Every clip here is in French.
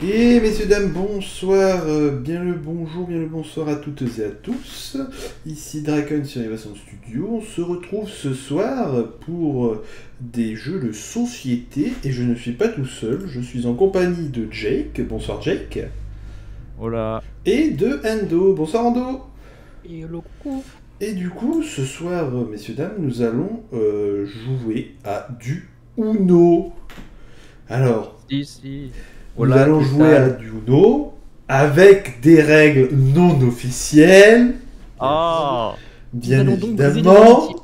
Et messieurs, dames, bonsoir, euh, bien le bonjour, bien le bonsoir à toutes et à tous. Ici Dracon sur Innovation Studio. On se retrouve ce soir pour euh, des jeux de société et je ne suis pas tout seul, je suis en compagnie de Jake. Bonsoir Jake. Hola. Et de Endo. Bonsoir Endo. Et le. Et du coup, ce soir, euh, messieurs, dames, nous allons euh, jouer à du Uno. Alors, Si, si. Nous allons ¿qué jouer à du Uno avec des règles non officielles, Ah bien évidemment.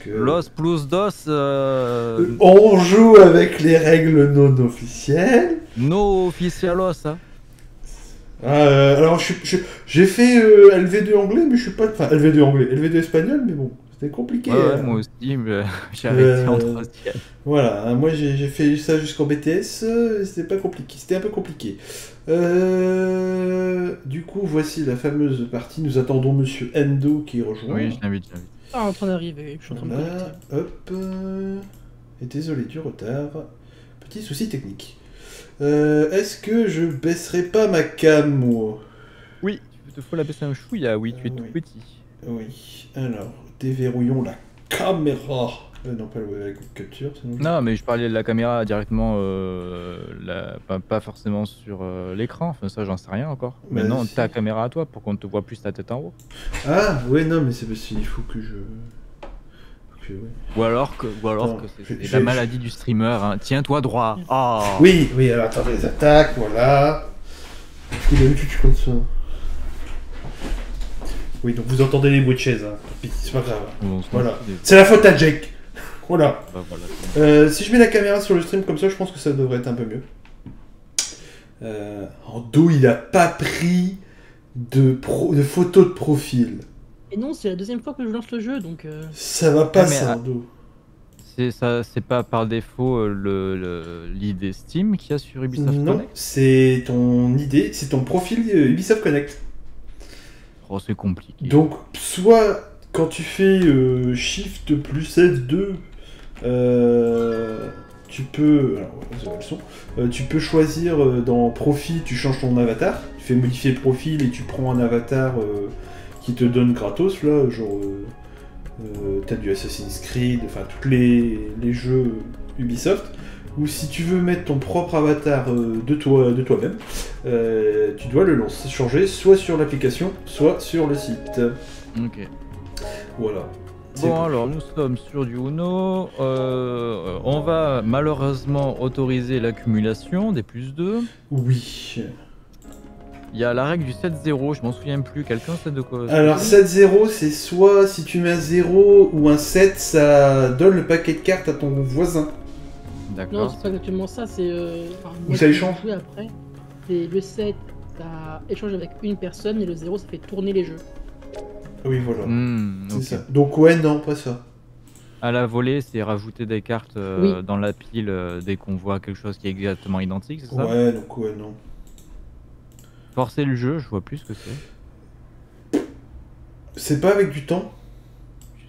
que Los plus dos. euh, on joue avec les règles non officielles. No oficialos. Hein. Euh, alors, j'ai fait euh, LV2 anglais, mais je suis pas. Enfin, LV2 anglais, LV2 espagnol, mais bon, c'était compliqué. Ouais, ouais, hein. moi aussi, mais j'ai arrêté en Euh, troisième. Voilà, hein, moi j'ai fait ça jusqu'en BTS, euh, c'était pas compliqué, c'était un peu compliqué. Euh, du coup, voici la fameuse partie. Nous attendons Monsieur Endo qui rejoint. Oui, je l'invite. Ah, en train d'arriver, je suis en train de Voilà, connecter. hop. euh, Et désolé du retard. Petit souci technique. Euh, Est-ce que je baisserai pas ma cam, moi? Oui, tu te faut la baisser un chouïa, oui, tu es Ah, tout oui. petit. Oui. Alors, déverrouillons la caméra. Euh, non, pas le avec capture. sinon- Non, mais je parlais de la caméra directement, euh, la- pas, pas forcément sur euh, l'écran, enfin ça j'en sais rien encore. Bah, Mais non, si. ta caméra à toi pour qu'on te voit plus ta tête en haut. Ah, ouais, non, mais c'est parce qu'il faut que je. que- ouais. Ou alors que, ou alors Attends, que c'est la je- maladie du streamer, hein. tiens-toi droit. Ah Oui, oui, alors attendez, les attaques, voilà. Parce que d'habitude, tu comptes ça? Oui, donc vous entendez les bruits de chaise, hein. Tant pis, c'est pas grave. On Voilà. fout des- C'est la faute à Jake. Voilà. bah, voilà. Euh, si je mets la caméra sur le stream comme ça, je pense que ça devrait être un peu mieux. Euh, en dos, il a pas pris de, pro- de photos de profil. Et non, c'est la deuxième fois que je lance le jeu, donc... euh, Ça va pas, Ah, mais, ça, ah, en dos. C'est ça, c'est pas par défaut euh, le le- l'idée Steam qu'il y a sur Ubisoft Non, Connect? c'est ton idée, c'est ton profil euh, Ubisoft Connect. Oh, c'est compliqué. Donc, soit quand tu fais euh, Shift plus F2, euh, tu peux. Euh, tu peux choisir dans Profil, tu changes ton avatar. Tu fais modifier profil et tu prends un avatar qui te donne gratos, là, genre. T'as du Assassin's Creed, enfin, tous les jeux Ubisoft. Ou si tu veux mettre ton propre avatar euh, de toi de toi-même, euh, tu dois le lancer, changer soit sur l'application, soit sur le site. Ok. Voilà. Bon alors nous sommes sur du Uno. Euh, on va malheureusement autoriser l'accumulation des plus 2. Oui. Il y a la règle du 7-0, je m'en souviens plus. Quelqu'un sait de quoi Alors 7-0, c'est soit si tu mets un 0 ou un 7, ça donne le paquet de cartes à ton voisin. Non, c'est pas exactement ça, c'est... Euh... moi, ça échange après. C'est le 7, ça échange avec une personne, et le 0, ça fait tourner les jeux. Oui, voilà. C'est ok. ça. Donc ouais, non, pas ça. À la volée, c'est rajouter des cartes euh, Oui. dans la pile euh, dès qu'on voit quelque chose qui est exactement identique, c'est ça? Ouais, donc ouais, non. Forcer le jeu, je vois plus ce que c'est. C'est pas avec du temps?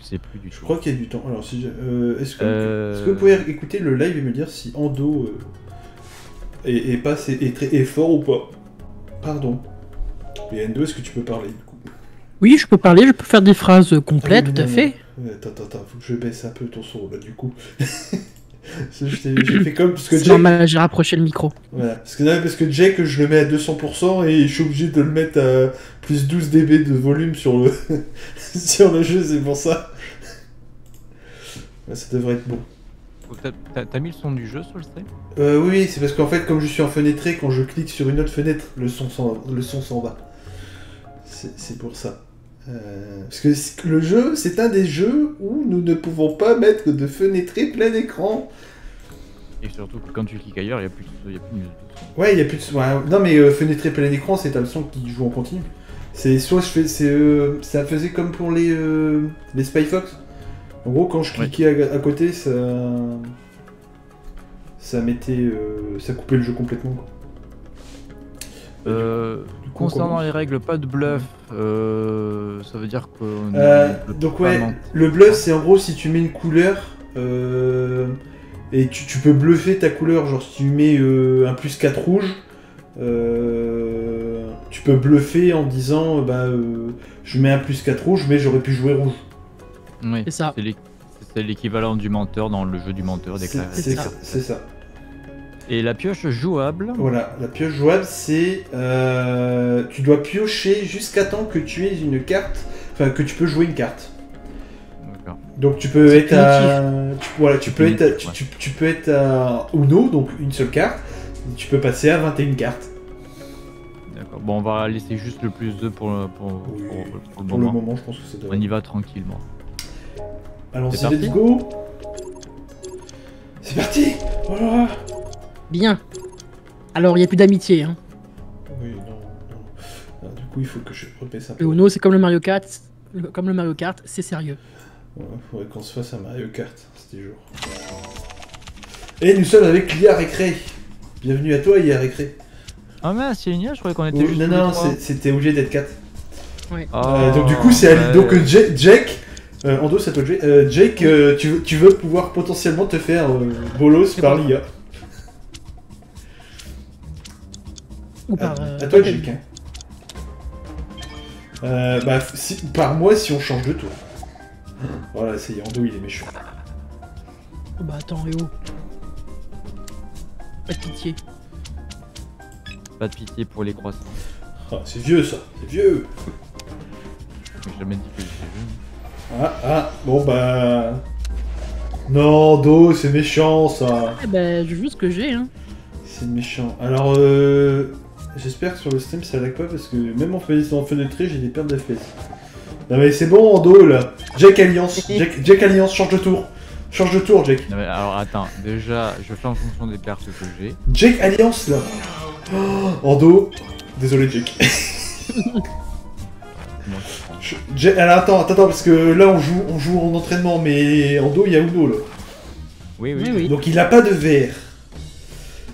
Sais plus du Je tout. crois qu'il y a du temps. Alors, si j'ai- euh, est-ce que, Euh. est-ce que vous pouvez écouter le live et me dire si Endo euh, est, est, pas, est, très, est fort ou pas? Pardon. Et Endo, est-ce que tu peux parler du coup? Oui, je peux parler, je peux faire des phrases complètes, Ah tout à non, fait. Attends, attends, attends, faut que je baisse un peu ton son là, du coup. Je J'ai fait comme. Parce que C'est Jack. normal, j'ai rapproché le micro. Voilà. Parce que, non, parce que Jack, je le mets à 200% et je suis obligé de le mettre à plus 12 dB de volume sur le, sur le jeu, c'est pour ça. Ouais, ça devrait être bon. T'as- mis le son du jeu sur le stream Euh, oui, c'est parce qu'en fait, comme je suis en fenêtré, quand je clique sur une autre fenêtre, le son s'en le son s'en va. C'est pour ça. Euh, parce que le jeu, c'est un des jeux où nous ne pouvons pas mettre de fenêtré plein écran. Et surtout que quand tu cliques ailleurs, il n'y a plus de, y a plus de musique. Ouais, il y a plus de son. ouais, non, mais euh, fenêtré plein écran, c'est un son qui joue en continu. C'est soit je fais. c'est euh, ça faisait comme pour les, euh, les Spy Fox. En gros, quand je Ouais. cliquais à, à côté, ça. Ça mettait. euh, ça coupait le jeu complètement. quoi. Euh, coup, concernant les règles, pas de bluff, euh, ça veut dire peut donc ouais, le bluff c'est en gros si tu mets une couleur, Et tu, tu peux bluffer ta couleur, genre si tu mets un plus 4 rouge, tu peux bluffer en disant bah euh, je mets un plus 4 rouge mais j'aurais pu jouer rouge. Oui, C'est ça. c'est l'é- c'est l'équivalent du menteur dans le jeu du menteur C'est déclaré. c'est ça. ça. c'est ça. Et la pioche jouable, Voilà, la pioche jouable c'est euh, tu dois piocher jusqu'à temps que tu aies une carte, enfin que tu peux jouer une carte. D'accord. Donc tu peux être à, tu, voilà, tu peux être, à, tu, tu- tu peux être à Uno, donc une seule carte. et Tu peux passer à 21 cartes D'accord. Bon, on va laisser juste le plus 2 pour, le- pour, Oui. pour- pour le pour le moment. moment. Je pense que c'est On y va tranquillement. Allons-y, C'est parti let's go. C'est parti. Voilà. Bien. Alors, il n'y a plus d'amitié. Hein. Oui, non, non. Ah, du coup, il faut que je repaisse un peu. Le Uno, c'est comme le Mario Kart. le- Comme le Mario Kart, c'est sérieux. Ouais, faudrait qu'on se fasse un Mario Kart, c'était jour. Et nous sommes avec l'IA Récré. Bienvenue à toi, IA Récré. Ah mais c'est Ligna, je croyais qu'on était Oh, juste non, non, c'était obligé d'être 4. Ouais. Ah, donc, du coup, c'est Ali. ouais. Donc, euh, Ja- Jake. Euh, en dos, c'est à toi, Jake. Euh, Jake, euh, tu, veux, tu veux pouvoir potentiellement te faire euh, bolos C'est par bon. l'IA. Ou À, par. euh, à toi, Patel. Jake. hein. Euh, bah, si- par moi si on change de tour. Voilà, ça y est, Ando il est méchant. Oh, bah attends, et oh. Pas de pitié. Pas de pitié pour les croissants. Ah, c'est vieux ça, c'est vieux. J'ai jamais dit que j'étais jeune. Ah, ah, bon bah. Non, Ando, c'est méchant ça. Eh ben, je joue ce que j'ai, hein. C'est méchant. Alors, euh, j'espère que sur le stream ça lag pas parce que même en faisant fenêtré, j'ai des pertes d'FPS. Non mais c'est bon, Ando là. Jack Alliance, Jack, Jack Alliance, change de tour. Change de tour, Jack. Non, mais alors attends, déjà, je fais en fonction des cartes que j'ai. Jack Alliance là. Oh, Ando. Désolé, Jack. Je- alors attends, attends, parce que là on joue, on joue en entraînement, mais en dos il y a Uno là. Oui, oui. Oui. Donc il a pas de VR.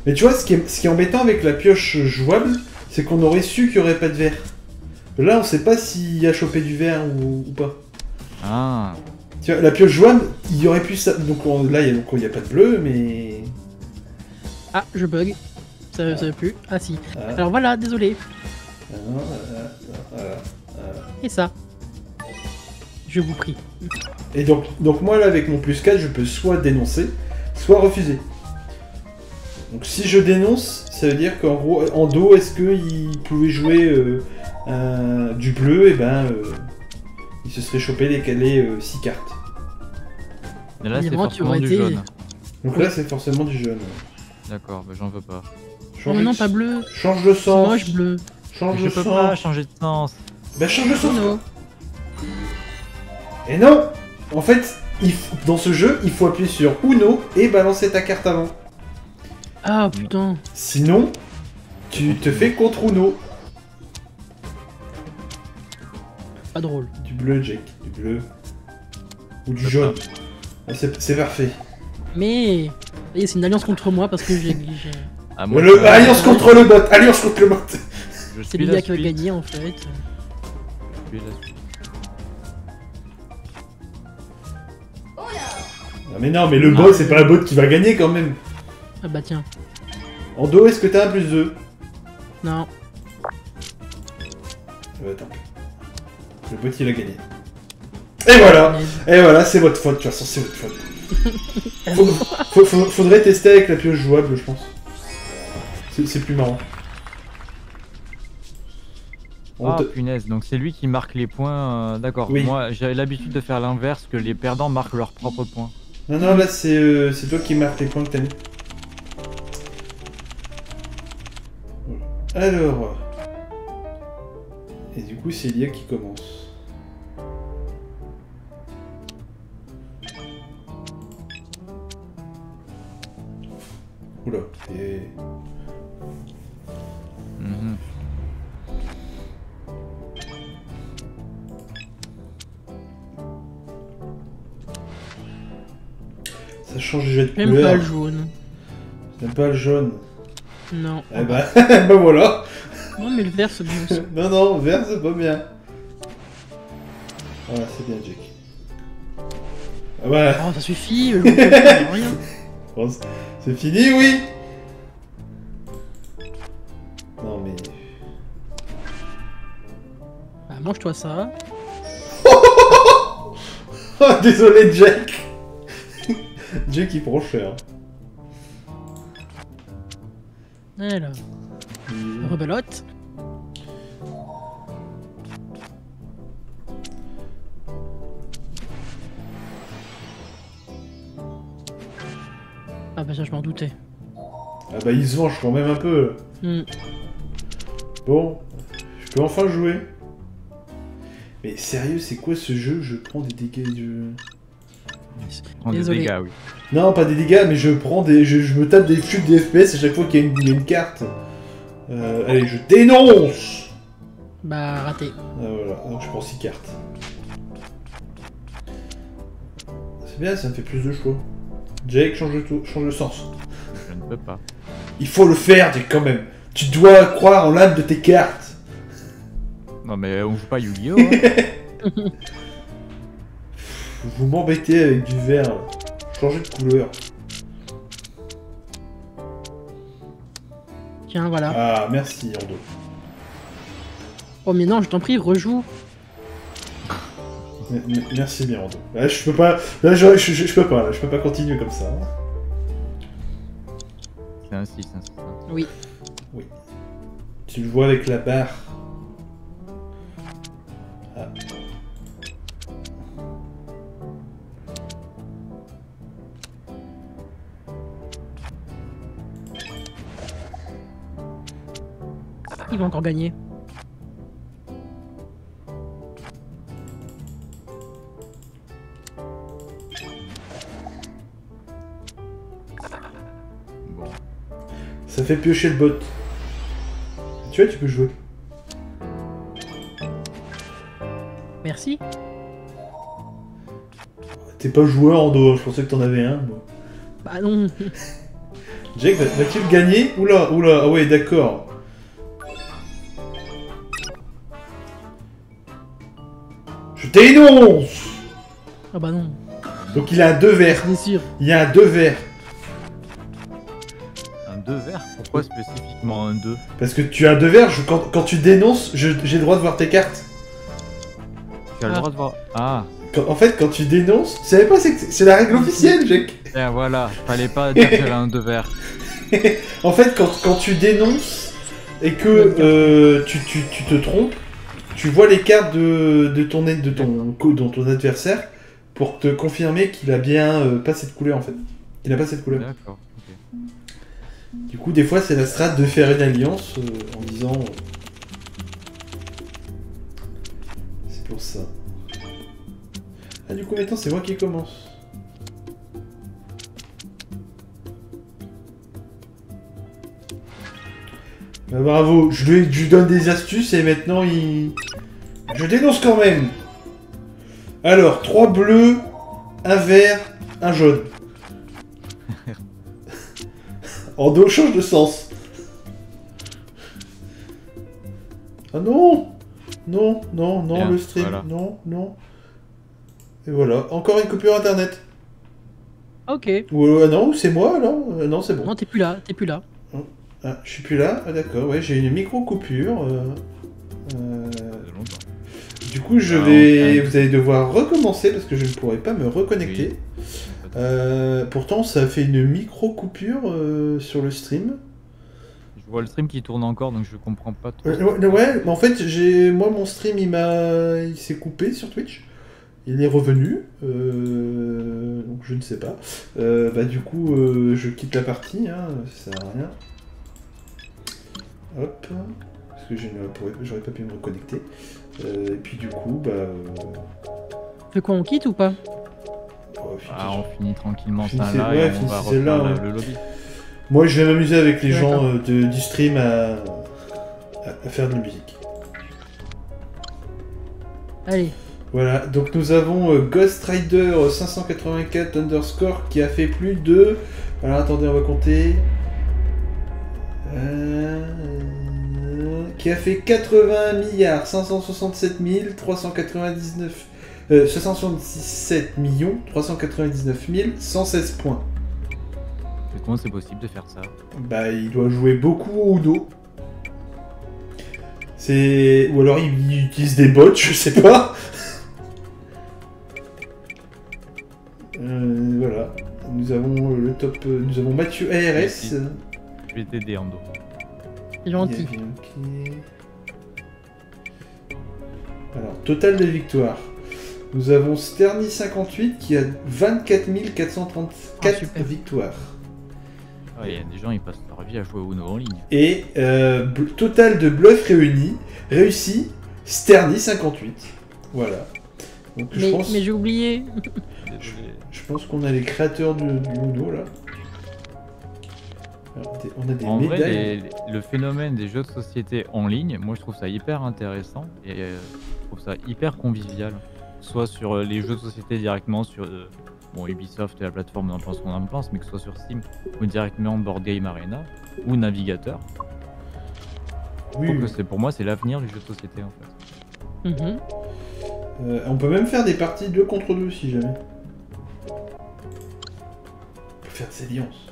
Mais tu vois, ce qui est, ce qui est embêtant avec la pioche jouable, c'est qu'on aurait su qu'il y aurait pas de verre. Là, on sait pas s'il a chopé du verre ou, ou pas. Ah, Tu vois, la pioche jouable, il y aurait pu ça. Donc on- là, il y a, donc, il y a pas de bleu, mais. Ah, je bug. Ça ça va plus. Ah si. Ah, Alors voilà, désolé. ah, ah, ah, ah. Et ça Je vous prie. Et donc, donc moi là, avec mon plus 4, je peux soit dénoncer, soit refuser. Donc si je dénonce, ça veut dire qu'en gros, en dos, est-ce qu'il pouvait jouer euh, un- du bleu? Et ben, euh, il se serait chopé les, les 6 cartes. et là c'est forcément du été- jaune. Donc là, c'est forcément du jaune. D'accord, bah, j'en veux pas. Change non, de- pas bleu. Change de sens. moche bleu. Change Je de peux sens. pas changer de sens. Bah change de sens. Et non En fait, il f- dans ce jeu, il faut appuyer sur Uno et balancer ta carte avant. Ah putain. Sinon, tu te fais contre Uno. Pas drôle. Du bleu, Jake. Du bleu. Ou du jaune. Ah, C'est parfait. Mais. est, C'est une alliance contre moi parce que j'ai. Ah, moi, Le- alliance contre le bot Alliance contre le bot C'est la qui va gagner en fait. Je suis la Non mais non, mais le bot, c'est pas la bot qui va gagner quand même. Ah bah tiens. En dos, est-ce que t'as un plus 2 Non. Euh, attends. Le bot, il a gagné. Et voilà Et voilà, c'est votre faute, de toute façon, c'est votre faute. Faut- faut- faut- faudrait tester avec la pioche jouable, je pense. C'est plus marrant. Ah te- punaise, donc c'est lui qui marque les points. euh, D'accord. Oui. Moi j'avais l'habitude de faire l'inverse, que les perdants marquent leurs propres points. Non, non, là, c'est euh, c'est toi qui marques les points que t'as. Alors... Et du coup, c'est l'IA qui commence. Oula, et... ça change déjà de J'aime couleur. pas le jaune. T'aimes pas le jaune. Non. Eh bah, bah voilà Non mais le vert c'est bon aussi. Non, non, vert, c'est pas bien. Voilà, c'est bien, Jake. Ah bah, Oh ça suffit, je rien. Bon, c'est- fini, oui Non mais... Bah, mange-toi ça. Oh, désolé Jack Jack il prend cher. Alors, rebelote. Ah bah ça je m'en doutais. Ah bah il se venge quand même un peu. Hmm. Bon, je peux enfin jouer. Mais sérieux, c'est quoi ce jeu? Je prends des dégâts de... Prends des dégâts, oui. Non, pas des dégâts, mais je prends des... Je, je me tape des chutes de FPS à chaque fois qu'il y, a une- il y a une carte. Euh, allez, je dénonce Bah raté. Ah voilà, donc je prends 6 cartes. C'est bien, ça me fait plus de choix. Jake, change de, tour, change de sens. Je ne peux pas. Il faut le faire, Jake, quand même. Tu dois croire en l'âme de tes cartes. Non mais on joue pas Yu-Gi-Oh! hein. Vous m'embêtez avec du vert. là. Changez de couleur. Tiens, voilà. Ah, merci, Ordo. Oh mais non, je t'en prie, rejoue. Merci bien, Ordo. Là, je peux pas. Là, je, je, je- je peux pas. Là, je peux pas continuer comme ça. hein. C'est un 6, un 6. Oui. Tu le vois avec la barre. Il va encore gagner. Bon. Ça fait piocher le bot. Tu vois, tu peux jouer. Merci. T'es pas joueur, Ordo. Je pensais que t'en avais un. Bah non. Jake, va- va-t-il gagner? Oula, oula. Ah ouais, d'accord. Dénonce Ah bah non. Donc il a un 2 vert. Bien sûr. Il y a un 2 vert. Un 2 vert Pourquoi spécifiquement un 2 Parce que tu as un 2 vert, je- quand, quand tu dénonces, je- j'ai le droit de voir tes cartes. Tu as le Ah. droit de voir. Ah Quand- en fait, quand tu dénonces, tu savais pas, c'est, que c'est c'est la règle officielle, Jake. Tiens, voilà, fallait pas dire que j'avais un 2 vert. En fait, quand, quand tu dénonces et que euh, tu, tu- tu te trompes, tu vois les cartes de, de, ton, de, ton, de ton adversaire pour te confirmer qu'il a bien euh, pas cette couleur en fait. Il a pas cette couleur. D'accord. Du coup, des fois, c'est la strat de faire une alliance euh, en disant. euh, C'est pour ça. Ah, du coup, maintenant, c'est moi qui commence. Bravo, je lui, je lui donne des astuces et maintenant il. Je dénonce quand même! Alors, 3 bleus, un vert, un jaune. En dos, change de sens. Ah non Non, non, non, Bien, le stream, voilà. non, non. Et voilà, encore une coupure internet. Ok. Ou euh, non, c'est moi alors Euh, Non, c'est bon. Non, t'es plus là, t'es plus là. Ah, je suis plus là Ah d'accord, ouais, j'ai une micro-coupure. euh, euh. Du coup, je Ah, vais... Vous allez devoir recommencer parce que je ne pourrai pas me reconnecter. Oui. Euh, pourtant, ça fait une micro-coupure euh, sur le stream. Je vois le stream qui tourne encore donc je comprends pas trop. Ouais, ouais, mais en fait, j'ai moi mon stream il m'a il s'est coupé sur Twitch. Il est revenu, donc je ne sais pas. Bah du coup, je quitte la partie, hein, ça sert à rien. Hop, parce que j'aurais pas pu me reconnecter. Euh, et puis du coup, bah, euh, Fait quoi, on quitte ou pas? Oh, Ah, on finit tranquillement ça là ouais, et on va ouais. le, lobby. moi je vais m'amuser avec les gens euh, de- du stream à, à- à faire de la musique. Allez. Voilà, donc nous avons euh, Ghost Rider 584 underscore qui a fait plus de... Alors attendez, on va compter. Euh, Qui a fait 80 milliards 567 399... Euh, 567 millions 399 116 points. comment c'est possible de faire ça? Bah, il doit jouer beaucoup au Uno. C'est. Ou alors il, il utilise des bots, je sais pas. Euh, voilà. Nous avons le top. euh, Nous avons Mathieu ARS. Merci. Je vais t'aider, Ando. C'est gentil. Alors, total de victoires. Nous avons Sterny 58 qui a 24 434 Ah, victoires. Ouais, il y a des gens, ils passent leur vie à jouer au Uno en ligne. Et euh, total de bluffs réunis, réussi, Sterny 58. Voilà. Donc je Mais, pense, mais j'ai oublié. Désolé. je pense qu'on a les créateurs du, du Uno là. On a des En vrai, médailles. les- les- le phénomène des jeux de société en ligne, moi je trouve ça hyper intéressant et euh, je trouve ça hyper convivial. Soit sur euh, les jeux de société directement sur euh, bon, Ubisoft et la plateforme on en pense qu'on en pense, mais que ce soit sur Steam ou directement Board Game Arena ou Navigateur. Je Oui, que pour moi c'est l'avenir du jeu de société en fait. Mhm. Euh, on peut même faire des parties 2 contre 2 si jamais. On peut faire des alliances.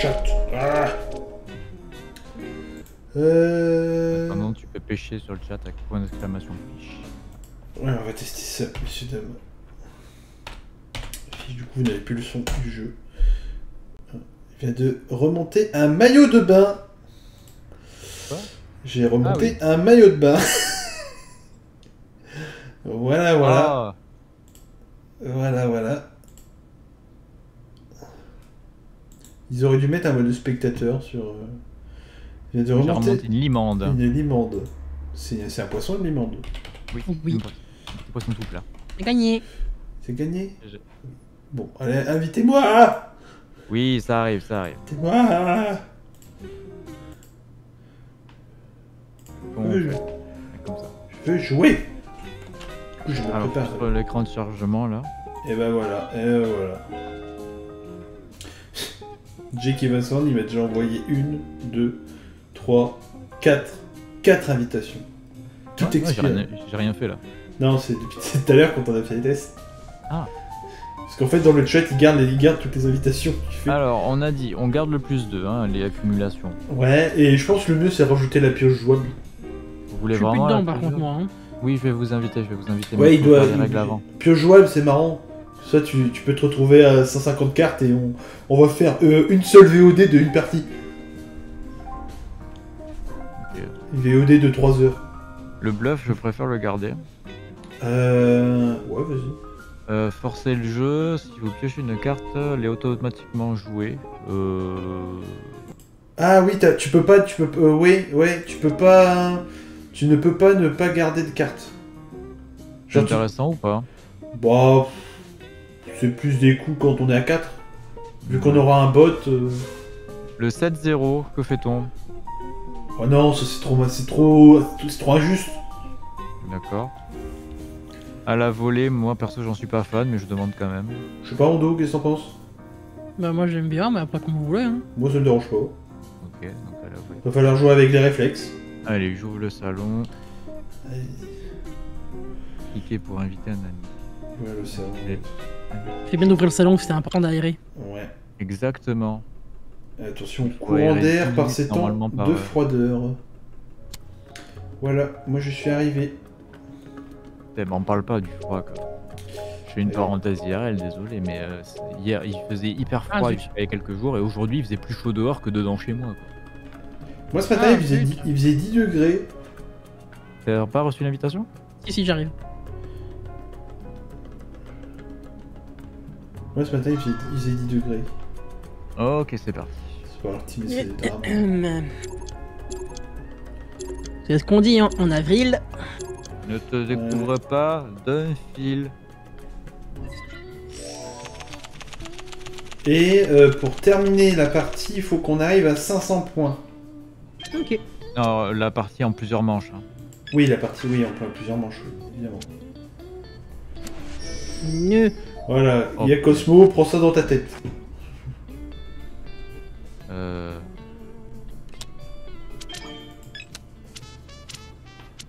Chat. Ah euh... Maintenant tu peux pêcher sur le chat avec point d'exclamation fiche. Ouais, on va tester ça, messieurs, dames. Si du coup vous n'avez plus le son du jeu. Il vient de remonter un maillot de bain. J'ai remonté un maillot de bain. voilà, voilà. Ah, Voilà, voilà. Ils auraient dû mettre un mode spectateur sur. euh, Il de j'ai remonter remonté une limande. une limande. C'est c'est un poisson, une limande. Oui, Oui. une poisson- un petit poisson tout plat. J'ai gagné. C'est gagné Je- Bon, allez, invitez-moi Oui, ça arrive, ça arrive. Invitez-moi je- Comme ça. Je veux jouer Je me Alors, prépare. sur l'écran de chargement là. Et ben voilà, et ben voilà. Jake Evanson, il m'a déjà envoyé une, deux, trois, quatre, quatre invitations. Tout Ouais, ouais, j'ai expiré. rien, j'ai rien fait là. Non, c'est depuis tout à l'heure quand on a fait les tests. Ah. Parce qu'en fait, dans le chat, il garde, il garde toutes les invitations fais. Alors, on a dit, on garde le plus 2, hein, les accumulations. Ouais, et je pense que le mieux, c'est rajouter la pioche jouable. Vous Je voulez suis plus vraiment. dedans par contre moi. hein. Oui, je vais vous inviter, je vais vous inviter. Ouais, mais il faut doit. les règles avant. Pioche jouable, c'est marrant. Ça, tu, tu peux te retrouver à 150 cartes et on, on va faire euh, une seule VOD de une partie. Une VOD de 3 heures. Le bluff, je préfère le garder. Euh. Ouais, vas-y. Euh, forcer le jeu, si vous piochez une carte, elle est automatiquement jouée. Euh... Ah oui, tu peux pas, tu peux, euh, oui, ouais, tu peux pas, tu ne peux pas ne pas garder de carte. C'est tu- intéressant ou pas? Bah, c'est plus des coups quand on est à 4. Vu qu'on aura un bot. euh, Le 7-0, que fait-on? Oh non, ça c'est trop, c'est trop, c'est trop injuste. D'accord. À la volée, moi perso j'en suis pas fan, mais je demande quand même. Je sais pas, Ondo, qu'est-ce que t'en penses? Bah moi j'aime bien, mais après comme vous voulez. Hein. Moi, ça me dérange pas. Ok, donc à la volée. Va falloir jouer avec les réflexes. Allez, j'ouvre le salon, Allez, cliquez pour inviter un ami. Ouais, le cerveau. Fais bien d'ouvrir le salon, c'est important d'aérer. Ouais. Exactement. Attention, courant il d'air par ces temps normalement par de heure. froideur. Voilà, moi je suis arrivé. Eh ben, on parle pas du froid quoi. Je fais une Ouais. parenthèse IRL, désolé, mais euh, hier il faisait hyper Ah, froid zut. il y a quelques jours et aujourd'hui il faisait plus chaud dehors que dedans chez moi. quoi. Moi ce matin Ah, il, faisait zut. 10, il faisait 10 degrés. T'as pas reçu l'invitation? Si si j'arrive. Moi ce matin il faisait, il faisait 10 degrés. Ok, c'est parti. C'est parti, mais c'est. Hum. Ce qu'on dit hein, en avril. Ne te découvre pas d'un fil. Et euh, pour terminer la partie, il faut qu'on arrive à 500 points. Ok. Non, la partie en plusieurs manches. hein. Oui, la partie, oui, à plusieurs manches, évidemment. Ne. Voilà, Oh. il y a Cosmo, prends ça dans ta tête. Euh...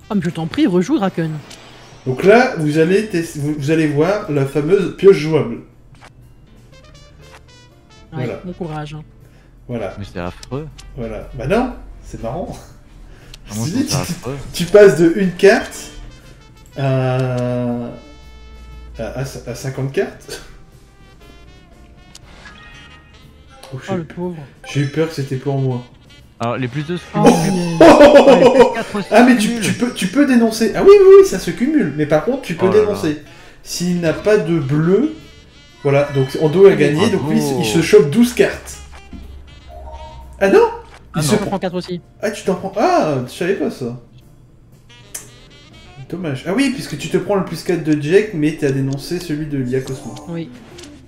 Ah, mais je t'en prie, rejoue Draken. Donc là, vous allez, vous, vous allez voir la fameuse pioche jouable. Ouais, Voilà. bon courage. hein. Voilà, Mais c'est affreux. voilà. Bah non, c'est marrant. Ah, dis, tu- affreux. Tu passes de une carte à, à, à- à 50 cartes. Oh, j'ai- Oh, le pauvre. J'ai eu peur que c'était pour moi. Alors, les plus de Oh, punaise. Ah mais tu, tu peux, tu peux dénoncer. Ah oui, oui, oui, ça se cumule. Mais par contre, tu peux Oh dénoncer. S'il n'a pas de bleu, voilà, donc Ando a Ah, gagné, donc lui, il se chope 12 cartes. Ah non Il Ah se non. Prend... prends 4 aussi. Ah, tu t'en prends... Ah, je savais pas ça. Dommage. Ah oui, puisque tu te prends le plus 4 de Jack, mais t'as dénoncé celui de Lia Cosmo. Oui.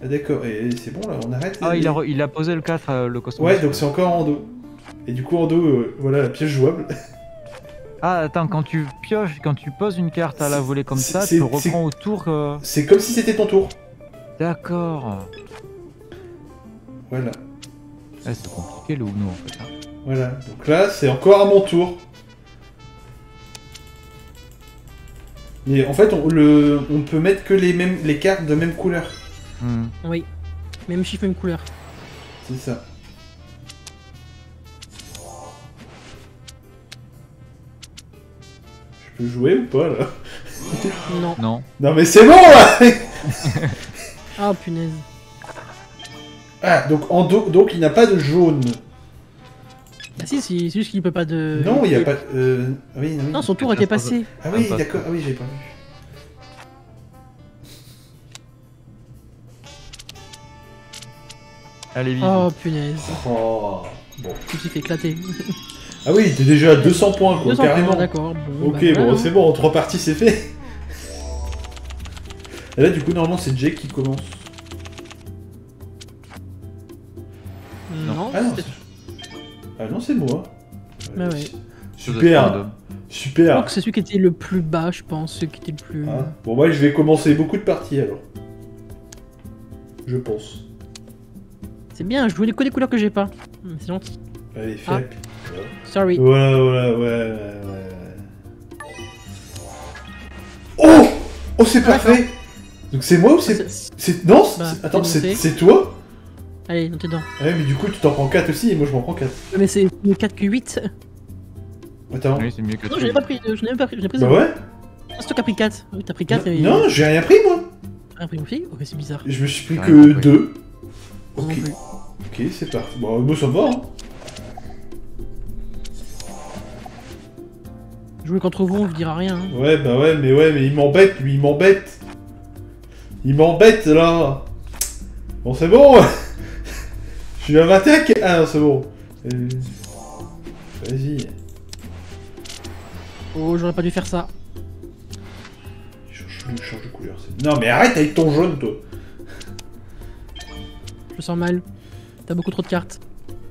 Ah d'accord, et c'est bon là, on arrête Ah, il a, il a posé le 4, euh, le Cosmos. Ouais, donc c'est encore Ando. Et du coup, Ando, euh, voilà, la pièce jouable. Ah, attends, quand tu pioches, quand tu poses une carte à la volée comme ça, C'est- tu reprends au tour. euh, C'est comme si c'était ton tour. D'accord. Voilà. Ouais, c'est compliqué le Uno en fait. hein. Voilà, donc là c'est encore à mon tour. Mais en fait, on, le, on peut mettre que les, mêmes, les cartes de même couleur. Hmm. Oui. Même chiffre, même couleur. C'est ça. Je peux jouer ou pas là? Non. Non. Non mais c'est bon là Ah, punaise. Ah, donc, en do- donc il n'a pas de jaune. Ah si, si, c'est juste qu'il peut pas de... non, il n'y a pas... Euh... ah oui, non, oui. Non, son tour était passé. Ah oui, d'accord, ah oui, j'ai pas vu. Allez, vite. Oh, punaise. Oh. Bon. Me suis fait éclater. Ah oui, t'es déjà à 200 points quoi, 200 carrément. d'accord. Bon, Ok, bah, voilà, bon, hein. c'est bon, en trois parties, c'est fait. Et là, du coup, normalement, c'est Jake qui commence. Non, Ah non, ah non, c'est moi. Bah ouais. Super, random. Je super. crois que c'est celui qui était le plus bas, je pense. Celui qui était le plus... Ah, Bon, moi, je vais commencer beaucoup de parties alors. Je pense. C'est bien, je voulais que des couleurs que j'ai pas. Hum, C'est gentil. Allez, fais Ah. pub. Sorry. Voilà, voilà, ouais, ouais, ouais. Oh Oh, c'est parfait Donc c'est moi ou c'est... Non, Bah, attends, c'est toi? Allez, non, t'es dedans. Ouais, mais du coup, tu t'en prends 4 aussi, et moi, je m'en prends 4. Mais c'est le 4 que 8. Attends. Oui, c'est mieux que Non, tu. je n'ai pas pris, je n'ai même pas pris, j'en ai pris Bah ouais Ah, c'est toi qui as pris 4. Oui, t'as pris 4 et... Non, j'ai rien pris, moi Ah, pris une fille Ok, c'est bizarre. Je me suis pris que rien compris. 2. Moi Ok, non ok, c'est parti. Bon, moi, ça me va, hein. Jouer contre vous, on vous dira rien. hein. Ouais, bah ouais, mais ouais, mais il m'embête, lui, il m'embête. Il m'embête, là. Bon, c'est bon. Je à 21. Ah non, c'est bon. Euh, Vas-y. Oh, j'aurais pas dû faire ça. Change, change de couleur. Non, mais arrête avec ton jaune, toi. Je me sens mal. T'as beaucoup trop de cartes.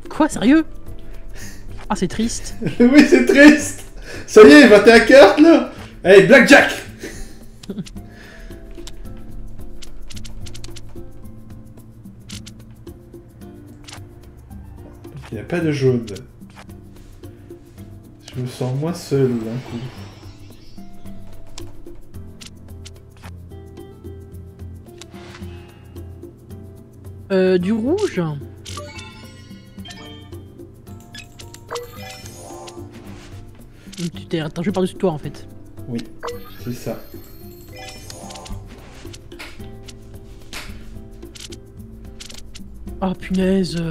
Quoi, sérieux? Ah, c'est triste. oui, c'est triste. Ça y est, 21 cartes, là. Allez, Blackjack. Il n'y a pas de jaune. Je me sens moins seul d'un coup. Euh, du rouge Tu t'es vais par-dessus toi en fait. Oui, c'est ça. Ah punaise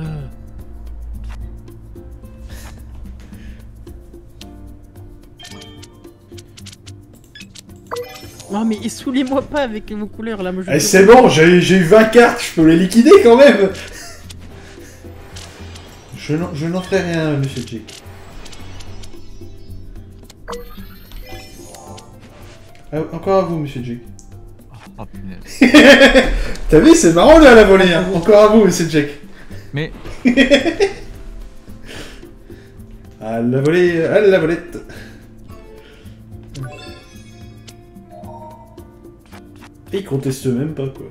Non mais saoulez-moi pas avec vos couleurs là, moi je Eh, c'est bon, j'ai j'ai eu 20 cartes, je peux les liquider quand même. Je n'en je n'en ferai rien, monsieur Jake. Ah, encore à vous, monsieur Jake. Oh punaise. T'as vu, c'est marrant là la volée. Hein. Encore à vous, monsieur Jake. Mais Ah, la volée, ah, la volette. Et ils contestent même pas, quoi.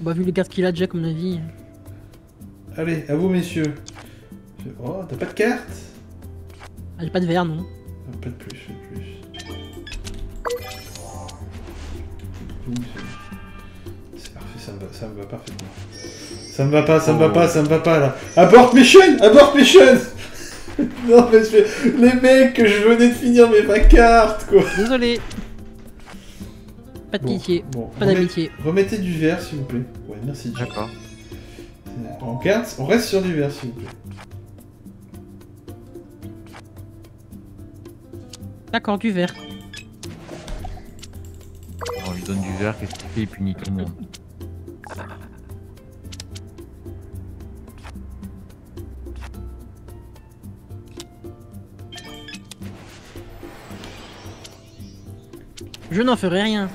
Bah, vu les cartes qu'il a déjà, comme mon avis. Allez, à vous, messieurs. Oh, t'as pas de carte ah, J'ai pas de verre, non. Ah, pas de plus, pas de plus. C'est parfait, ça me, va, ça me va parfaitement. Ça me va pas, ça me va oh. pas, ça me va pas là. Abort mission Abort mission Non mais je fais... Les mecs je venais de finir mais ma carte quoi Désolé pas de Bon, pitié, bon, pas remet- d'amitié. Remettez du verre s'il vous plaît. Ouais, merci. D'accord. On garde, on reste sur du verre s'il vous plaît. D'accord, du verre. On lui donne du verre, qu'est-ce qu'il fait Il punit tout le monde. Je n'en ferai rien.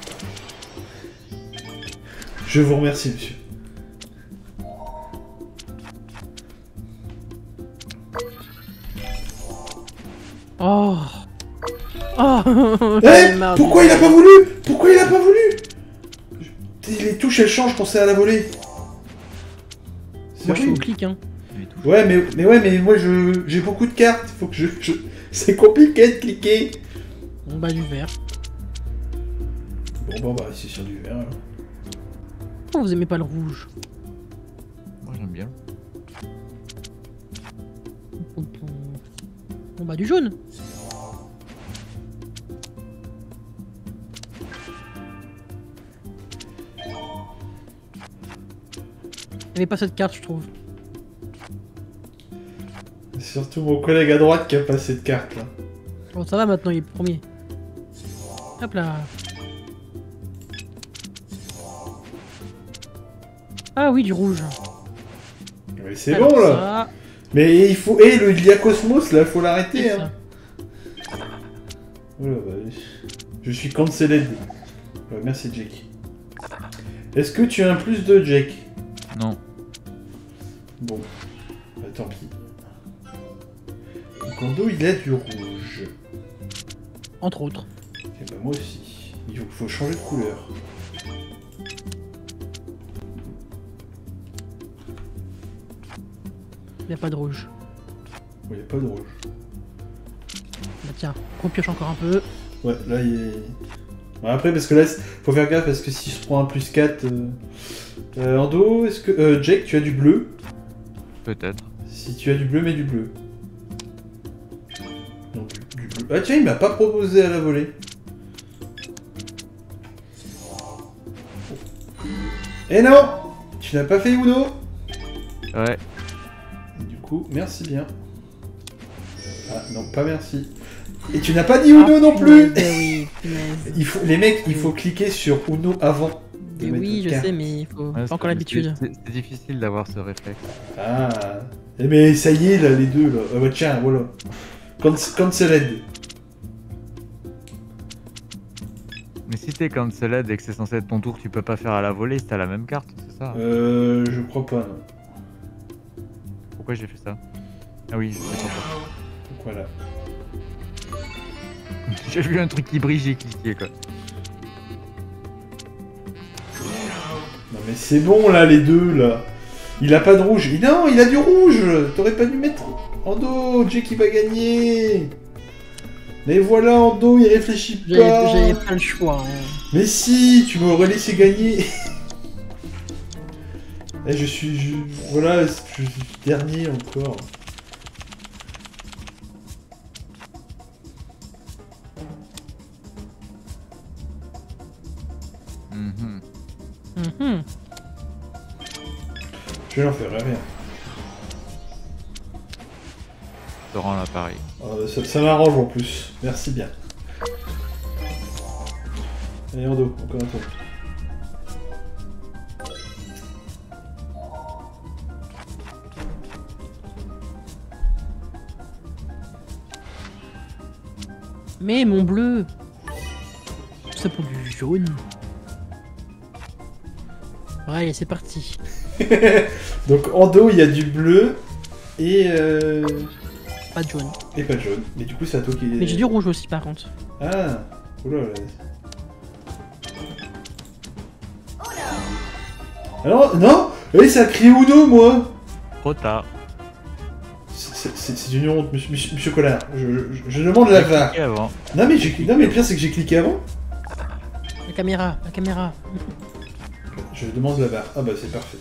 Je vous remercie monsieur. Oh. Oh. Eh Pourquoi il a pas voulu? Pourquoi il a pas voulu? Les touches elles changent quand c'est à la volée. C'est Moi je suis au horrible. clic hein. Ouais mais, mais ouais mais moi je j'ai beaucoup de cartes, faut que je, je- c'est compliqué de cliquer. Bon bah du verre. Bon bon bah c'est sur du verre. alors. Pourquoi vous aimez pas le rouge Moi j'aime bien. Bon bah du jaune. Avait pas cette carte je trouve. C'est surtout mon collègue à droite qui a pas cette carte là. Bon ça va maintenant il est premier. Hop là. Ah oui du rouge. Mais c'est bon là. ça, Mais il faut. Eh le Lia Cosmos là, faut l'arrêter hein. Voilà, bah, je suis cancelled. Ouais, merci Jake. Est-ce que tu as un plus de Jake Non. Bon, bah, tant pis. Kondo il a du rouge. Entre autres. Et bah moi aussi. Il faut changer de couleur. Il n'y a pas de rouge. Il n'y a pas de rouge. Bah tiens, repioche encore un peu. Ouais, là il est. Bon, après, parce que là, faut faire gaffe parce que si je prends un plus 4. Euh... euh, Ando, est-ce que. Euh, Jake, tu as du bleu? Peut-être. Si tu as du bleu, mets du bleu. Donc, du bleu. Ah tiens, il m'a pas proposé à la volée. Eh non Tu n'as pas fait Uno? Ouais. Merci bien. Ah non, pas merci. Et tu n'as pas dit Uno Ah, non plus punaise, oui, punaise. il faut, Les mecs, il faut cliquer sur Uno avant. de mettre oui, je carte. sais, mais il faut Ouais, pas c'est- encore l'habitude. c'est- difficile d'avoir ce réflexe. Ah Eh mais ça y est, là, les deux, là. Ah bah tiens, voilà. Canc- Cancelled. Mais si t'es cancelled et que c'est censé être ton tour, tu peux pas faire à la volée si t'as la même carte, c'est ça? Euh, je crois pas, non. Pourquoi j'ai fait ça Ah oui. Donc voilà. J'ai vu un truc qui brille, j'ai cliqué quoi. Non mais c'est bon, là, les deux, là. Il a pas de rouge. Non, il a du rouge T'aurais pas dû mettre Ando, Jake, il va gagner Mais voilà, Ando, il réfléchit pas j'avais pas le choix. hein. Mais si, tu m'aurais laissé gagner. Eh, je suis, je- voilà, je suis dernier encore. Mhm. Mhm. Je n'en ferai rien. Je te rends l'appareil. Euh, ça ça m'arrange en plus. Merci bien. Allez, Ando, encore un tour. Mais mon bleu Tout ça pour du jaune. Ouais, allez, c'est parti. Donc, Ando, il y a du bleu et, euh, Pas de jaune. et pas de jaune. Mais du coup, c'est à toi qui. Mais j'ai du rouge aussi, par contre. Ah Oula là. Alors, non Eh, ça a crié Uno, moi Trop tard. C'est- une honte, monsieur, monsieur, monsieur Collard. Je, je- je demande la VAR. Non mais, non, mais le pire, c'est que j'ai cliqué avant. La caméra, la caméra. Je demande la barre. Ah bah c'est parfait.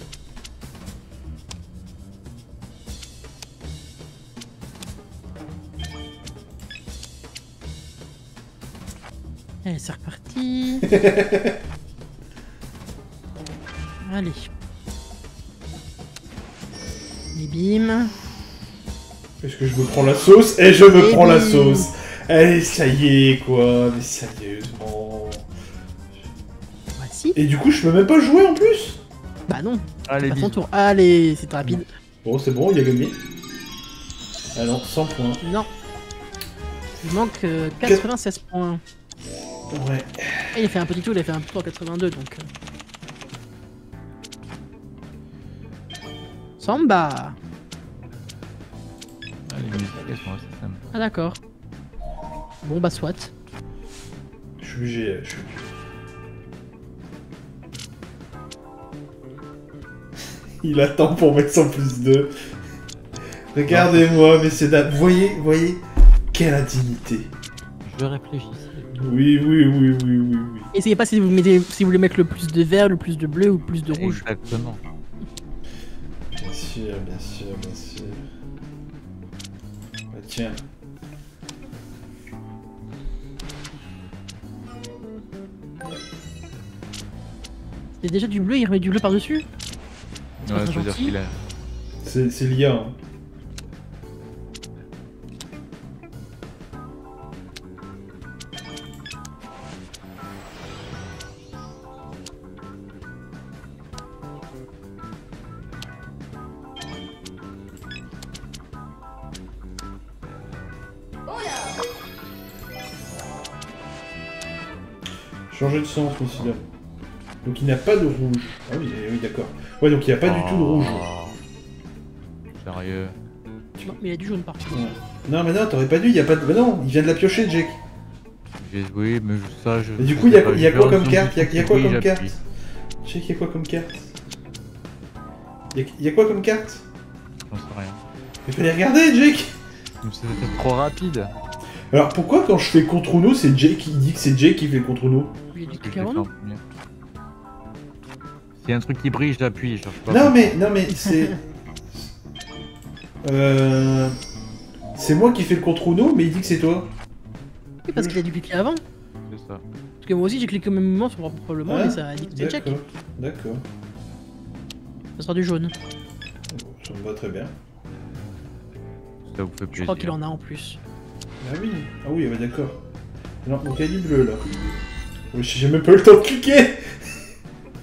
Allez, c'est reparti. Allez. Les bim. Est-ce que je me prends la sauce Et je me Eh prends la sauce Allez, ça y est, quoi. Mais sérieusement. Bah si. Et du coup, je peux même pas jouer en plus Bah non. Allez, son tour. Allez, c'est rapide. Bon, c'est bon, il a gagné. Non, 100 points. Non. Il manque euh, 96 points. Ouais. Il a fait un petit tour, il a fait un tour en 82 donc. euh. Samba Ah. Ah d'accord. Bon bah soit. Je suis obligé. Je suis obligé. Il attend pour mettre 100 plus 2. Regardez-moi, messieurs dames. Vous voyez, vous voyez Quelle indignité. Je réfléchissais. Oui, oui, oui, oui, oui, oui. Essayez pas si vous mettez si vous voulez mettre le plus de vert, le plus de bleu ou le plus de rouge. Exactement. Bien sûr, bien sûr, bien sûr. Tiens. C'est déjà du bleu, il remet du bleu par-dessus Ouais, très ça veut dire gentil. qu'il a. C'est c'est l'IA. hein. De sens, dames. Donc il n'a pas de rouge. Ah oui, eh oui d'accord. Ouais, donc il n'y a pas du tout de rouge. Oh. Sérieux. Non, mais il y a du jaune partout. Ouais. Non, mais non, t'aurais pas dû, il y a pas de. Bah non, il vient de la piocher, Jake. Oui, mais je- ça, je. Et du coup, il y a, y quoi comme carte Il y a, il y a quoi comme carte Jake, il y a quoi comme carte il y, a, quoi comme carte J'en sais rien. Il fallait regarder, Jake Mais C'était trop rapide. Alors pourquoi quand je fais contre Uno, c'est Jake qui dit que c'est Jake qui fait le contre Uno a un truc qui brille, j'appuie. Je cherche pas. Non mais, non mais, c'est... Euh... C'est moi qui fais le contre Uno, mais il dit que c'est toi. Oui, parce qu'il a dû cliquer avant. C'est ça. Parce que moi aussi j'ai cliqué au même moment sur probablement Ah, mais ça a dit que c'était check. D'accord. Ça sera du jaune. Ça me va très bien. Ça vous fait Je crois qu'il en a en plus. Ah oui, ah oui, bah d'accord. Non, donc il y a du bleu là. Oui, J'ai même pas eu le temps de cliquer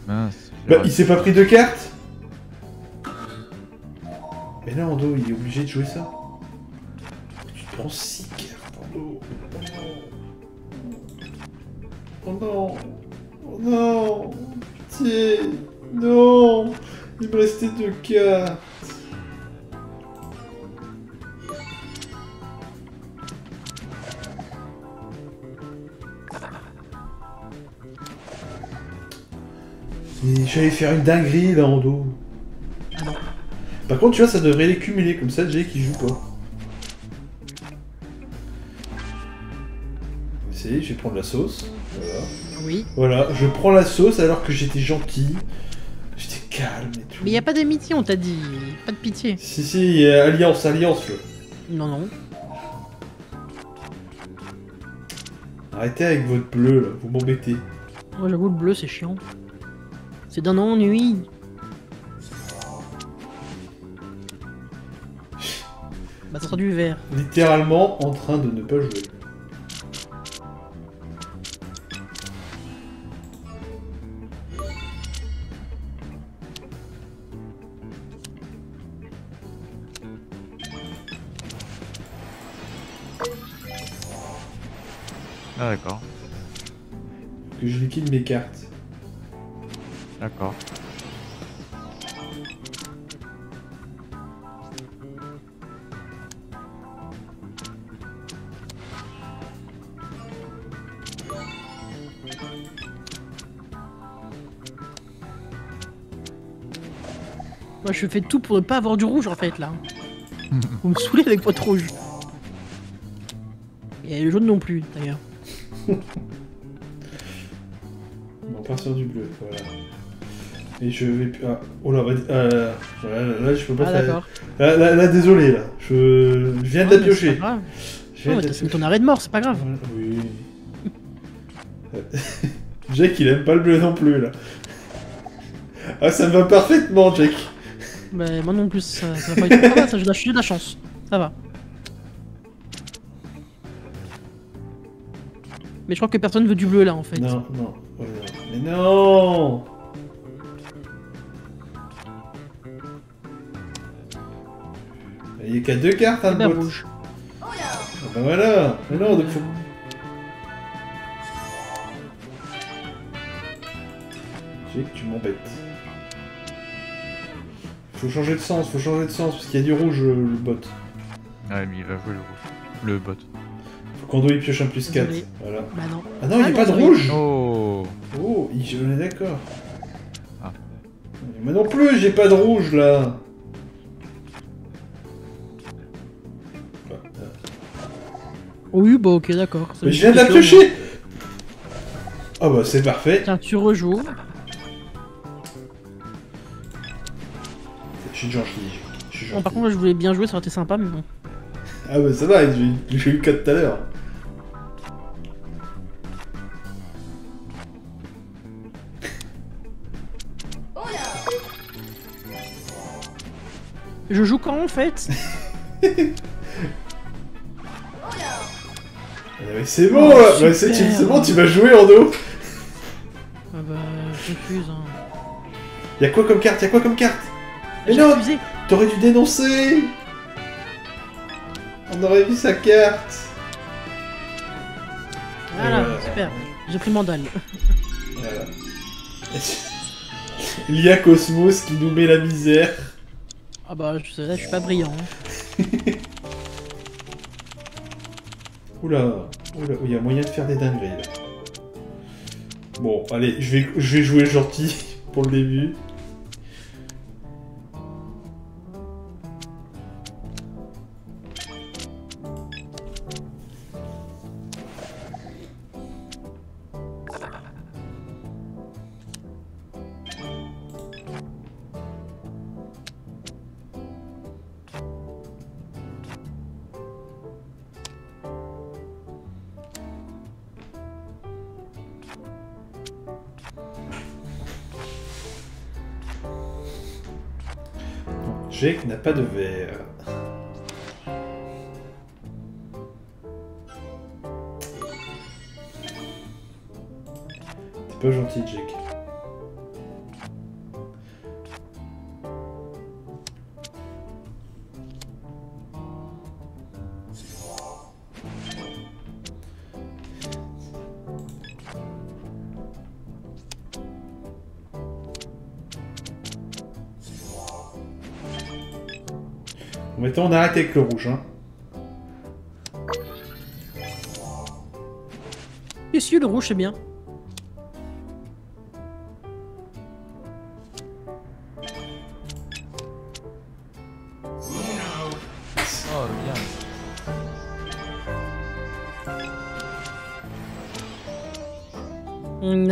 Mince. Bah, il s'est pas pris deux cartes Mais là, Ando, il est obligé de jouer ça. Tu te prends 6 cartes, Ando. Oh non Oh non Pitié Non Il me restait deux cartes Mais j'allais faire une dinguerie là. Ah non. Par contre, tu vois, ça devrait les cumuler, comme ça, Jay qui joue pas. C'est, je vais prendre la sauce. Voilà. Oui. Voilà, je prends la sauce alors que j'étais gentil. J'étais calme et tout. Mais y a pas d'amitié, on t'a dit. Pas de pitié. Si, si, y a alliance, alliance, là. Non, non. Arrêtez avec votre bleu, là, vous m'embêtez. Moi j'avoue, le bleu c'est chiant. C'est d'un ennui. Bah ça sera du vert. Littéralement en train de ne pas jouer. Ah, d'accord. Que je liquide mes cartes. D'accord. Moi je fais tout pour ne pas avoir du rouge en fait là. Vous me saoulez avec votre rouge. Et le jaune non plus d'ailleurs. On part sur du bleu, voilà. Et je vais plus. Ah, oh là, euh, voilà, là, là, je peux pas Ah, faire. Là, là, là, désolé, là. Je, je viens de la c'est piocher. Non, de ton arrêt de mort, c'est pas grave. Oui. Jack, il aime pas le bleu non plus, là. Ah, ça me va parfaitement, Jack. Bah, moi non plus, ça, ça va pas être va, ça, j'ai de la- j'ai de la chance. Ça va. Mais je crois que personne veut du bleu là en fait. Non, non. Oh. Mais non Il n'y a qu'à deux cartes, hein, Eh ben, le bot. rouge. Ah bah voilà Mais non, donc faut... Jack, tu m'embêtes. Faut changer de sens, faut changer de sens, parce qu'il y a du rouge, euh, le bot. Ouais, mais il va jouer le rouge. Le bot. Faut qu'Ando il pioche un plus 4. Désolé. Voilà. Bah non. Ah non, il n'y Ah a non, pas de rouge Oh Oh, est d'accord. Ah. Moi non plus, j'ai pas de rouge là. Oui, bah ok, d'accord. Mais je viens de la piocher Ah bah c'est parfait. Tiens, tu rejoues. Je suis gentil. Je suis Bon, gentil. par contre, là, je voulais bien jouer, ça aurait été sympa, mais bon. Ah bah ça va, j'ai eu 4 tout à l'heure. Je joue quand en fait? mais c'est bon Oh, là bah, c'est super. c'est bon, tu vas jouer en dos Ah bah, je refuse. Hein. Y'a quoi comme carte Y'a quoi comme carte Mais non. T'aurais dû dénoncer On aurait vu sa carte Voilà, voilà. super. J'ai pris Mandal. Voilà. L'IA Cosmos qui nous met la misère. Ah bah, je, là, je suis pas brillant. hein. Oula, oula, il y a moyen de faire des dingueries. Bon, allez, je vais, je vais jouer gentil pour le début. Pas de verre. Arrête avec le rouge, hein. Et si, le rouge, c'est bien. Oh,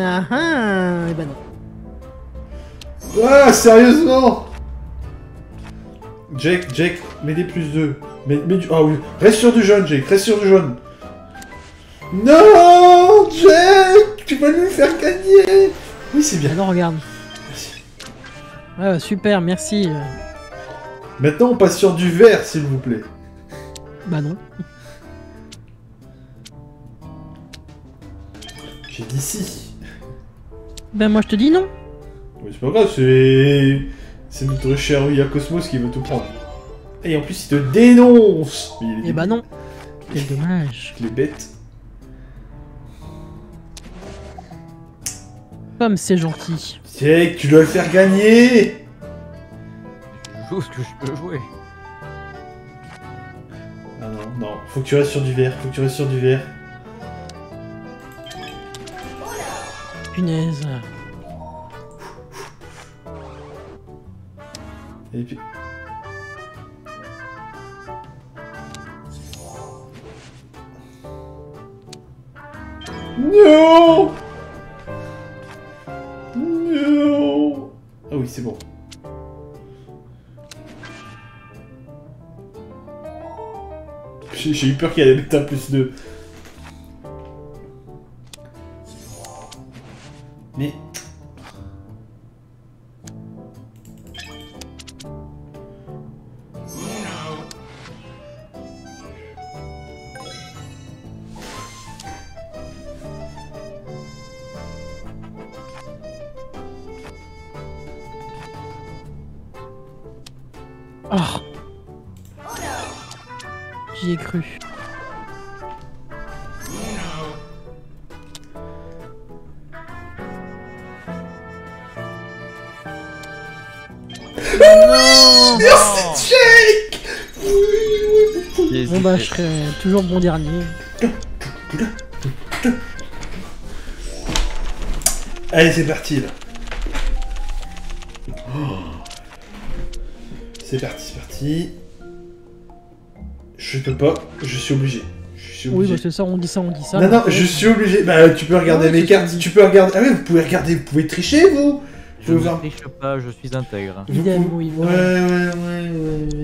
Ah ah bah non. Ah, sérieusement Jake, Jake, mets des plus 2. Mets, mets du... Ah oui, reste sur du jaune, Jake, reste sur du jaune. Non Jake Tu vas nous faire gagner Oui, c'est bien. Ah non, regarde. Merci. Ouais, ouais, super, merci. Maintenant, on passe sur du vert, s'il vous plaît. Bah non. J'ai dit si. Ben moi, je te dis non. Oui, c'est pas grave, c'est... C'est notre cher Ia Cosmos qui veut tout prendre. Et en plus, il te dénonce Mais il est Et bah non. Quel dommage. Il est bête. Comme c'est gentil. Jake, tu dois le faire gagner Je joue ce que je peux jouer. Ah non, non, faut que tu restes sur du vert, faut que tu restes sur du vert. Punaise. Et puis... Non oui, c'est bon. J'ai eu peur qu'il y ait mettre un plus 2. Mais... bah je serai toujours bon dernier. Allez, c'est parti là. Oh. C'est parti, c'est parti. Je peux pas, je suis obligé. Je suis Oui obligé. bah c'est ça, on dit ça, on dit ça. non, non, je suis obligé. Bah, tu peux regarder Ouais, mes cartes. Tu peux regarder. Ah oui, vous pouvez regarder. Vous pouvez tricher, vous Je ne triche pas, je suis intègre. Vous Idem, oui, ouais, ouais, ouais, ouais.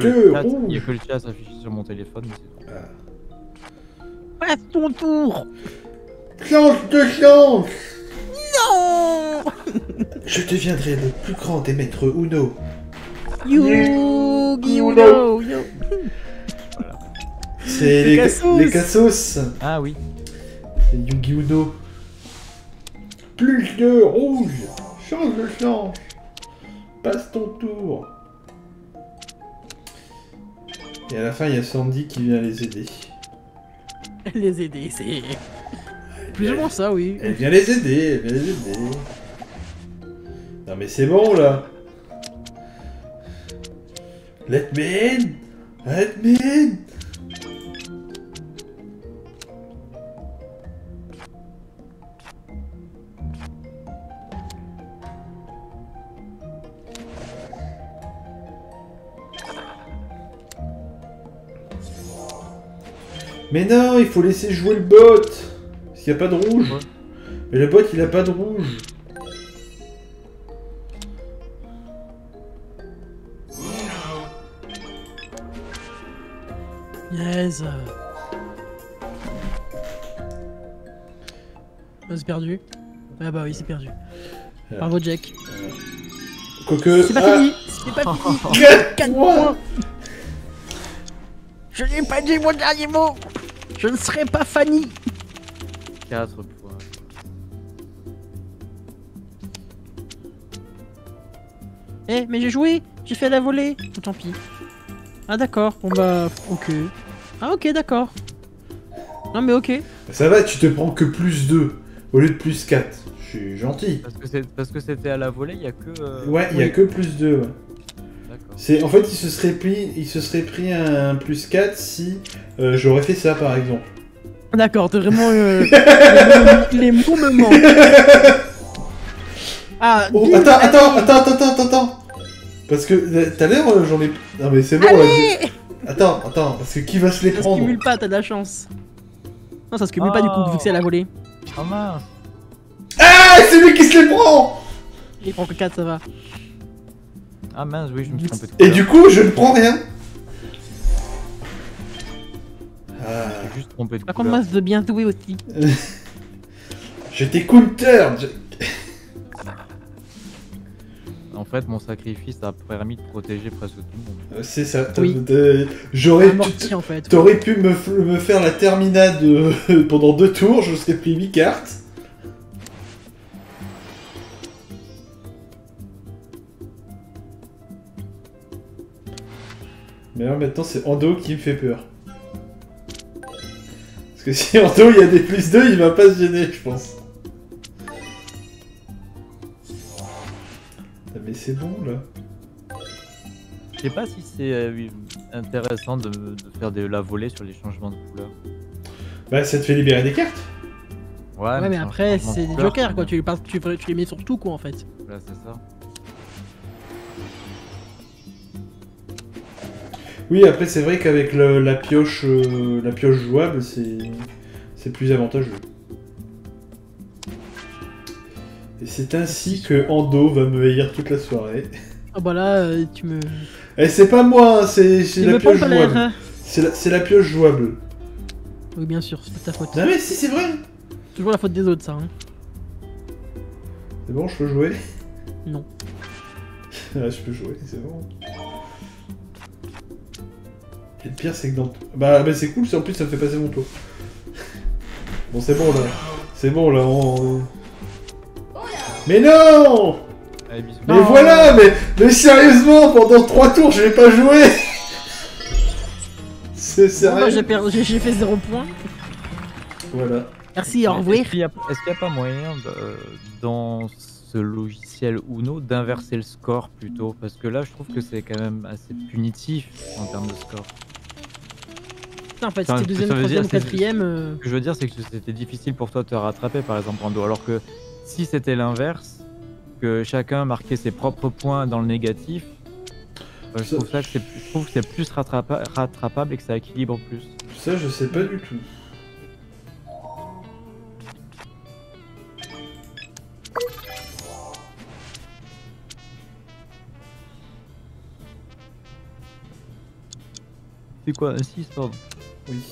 Que de le chat- Il y a que le chat s'affiche sur mon téléphone, tout. Passe ton tour Chance de chance Non Je deviendrai le plus grand des maîtres Uno. You, you Uno. C'est Les les, Cassos. les Cassos. Ah oui. C'est Yugi Uno. Plus de rouge. Change de chance. Passe ton tour. Et à la fin, il y a Sandy qui vient les aider. Les aider, c'est... Plus ou moins ça, oui. Elle vient les aider, elle vient les aider. Non mais c'est bon là. Let me in. Let me in. Mais non, il faut laisser jouer le bot. Parce qu'il n'y a pas de rouge. Ouais. Mais le bot, il a pas de rouge. Yes. Oh, c'est perdu. Ah bah oui, c'est perdu. Alors. Bravo Jack. Quoique... C'est pas ah, fini C'est pas fini points. Je n'ai pas dit mon dernier mot Je ne serai pas Fanny 4 points. Eh, mais j'ai joué J'ai fait la volée Oh, Tant pis. Ah d'accord, bon bah... Ok. Ah ok, d'accord. Non mais ok. Ça va, tu te prends que plus 2 au lieu de plus 4. Je suis gentil. Parce que c'est parce que c'était à la volée, il y a que. euh, Ouais, il y a oui. que plus 2. Ouais. C'est en fait, il se serait pris, il se serait pris un plus 4 si euh, j'aurais fait ça par exemple. D'accord, t'es vraiment... euh, les, me manquent. Ah, Oh, attends, attends, attends, attends, attends, attends. Parce que euh, tout à l'heure, euh, j'en ai. Non mais c'est bon. là, attends, attends, parce que qui va se les Ça se prendre cumule pas, t'as de la chance. Non, ça se cumule pas du coup, Oh. vu que c'est à la volée. Oh mince Ah, c'est lui qui se les prend Il prend que 4, ça va. Ah mince, oui, je me suis trompé de Et du coup, je ne prends rien. Ah, J'ai juste trompé de Par contre, de bien doué aussi. je t'ai counter. je- En fait, mon sacrifice a permis de protéger presque tout le monde. Euh, C'est ça. Oui. J'aurais. en fait. T'aurais pu me, me faire la terminade pendant deux tours, je serais pris 8 cartes. Mais là maintenant c'est Ando qui me fait peur. Parce que si Ando il y a des plus 2, il va pas se gêner, je pense. Ah, Mais c'est bon là. Je sais pas si c'est euh, intéressant de, de faire de la volée sur les changements de couleur. Bah ça te fait libérer des cartes. Ouais, mais c'est un après, c'est quand quoi. Tu tu, tu les mets sur tout quoi en fait. Là, c'est ça. Oui, après c'est vrai qu'avec la pioche, euh, la pioche jouable, c'est plus avantageux. Et c'est ainsi que Ando va me haïr toute la soirée. Ah bah là, euh, tu me... Et c'est pas moi, hein, c'est c'est la pioche jouable. hein. C'est la, la pioche jouable. Oui, bien sûr, c'est pas ta faute. Non mais si c'est vrai Toujours la faute des autres, ça. Hein. C'est bon, je peux jouer? Non. Ouais, je peux jouer, c'est bon. Et le pire, c'est que dans. Bah, bah c'est cool, c'est- en plus ça me fait passer mon tour. Bon, c'est bon là. C'est bon là, on. Mais non Allez, bisous. Mais Non. voilà, mais, mais sérieusement, pendant 3 tours, je vais pas jouer C'est sérieux j'ai fait 0 points. Voilà. Merci, au revoir. Est-ce qu'il y a, pas moyen de- euh, dans ce logiciel Uno d'inverser le score plutôt? Parce que là, je trouve que c'est quand même assez punitif en termes de score. En fait, c'était deuxième, troisième, quatrième. euh, Ce que je veux dire, c'est que c'était difficile pour toi de te rattraper, par exemple, en dos. Alors que si c'était l'inverse, que chacun marquait ses propres points dans le négatif, euh, je trouve ça que c'est plus- je trouve que c'est plus rattrapa- rattrapable et que ça équilibre plus. Ça, je sais pas du tout. C'est quoi un 6 pardon? Oui.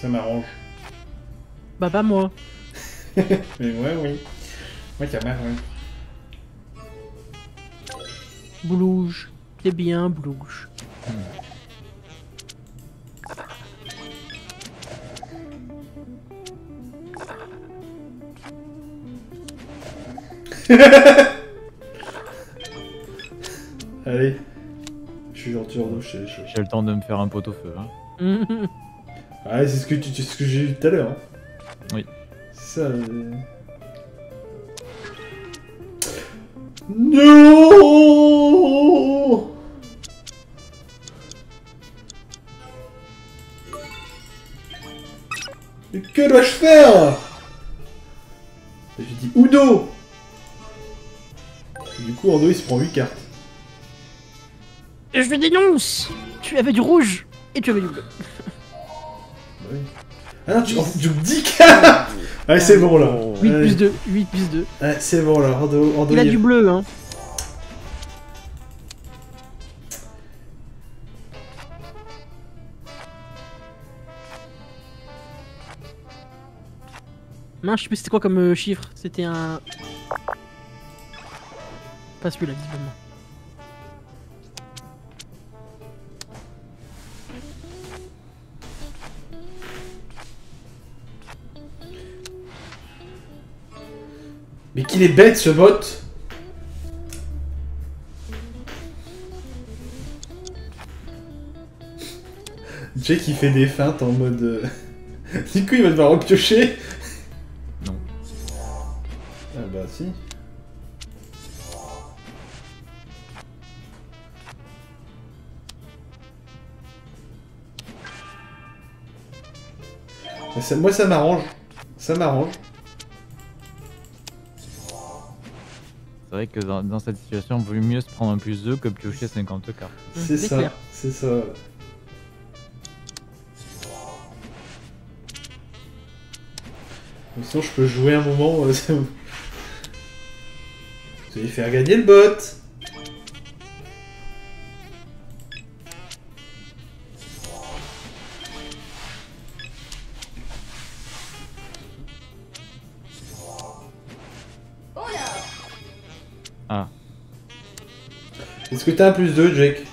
Ça m'arrange. Bah, pas moi. Mais ouais, oui. Moi, ça m'arrange. Boulouge. C'est bien, Boulouge. Allez. Je suis gentil en je- J'ai le temps de me faire un pot au feu. Hein. Ah, c'est ce que, tu, c'est ce que j'ai eu tout à l'heure. hein. Oui. Ça. euh. Non Mais que dois-je faire? J'ai dit Uno Et Du coup, Ando il se prend 8 cartes. Je dénonce Tu avais du rouge et tu avais du bleu. Ah non, tu, tu me dis cartes? Allez, c'est bon là. 8 Allez. plus 2, 8 plus 2. Ouais, c'est bon là, Ando, Ando Il a du bleu, hein. Non, je sais plus c'était quoi comme euh, chiffre. C'était un. Pas celui-là, visiblement. Mais qu'il est bête ce bot Jake il fait des feintes en mode... euh, du coup il va devoir repiocher Non. Ah bah si. Ça- moi ça m'arrange. Ça m'arrange. Vrai que dans, dans cette situation, il vaut mieux se prendre un plus 2 que piocher 50 cartes. C'est c'est ça, c'est ça. Sinon, je peux jouer un moment. euh, Vous allez faire gagner le bot. Que t'as un plus 2, Jake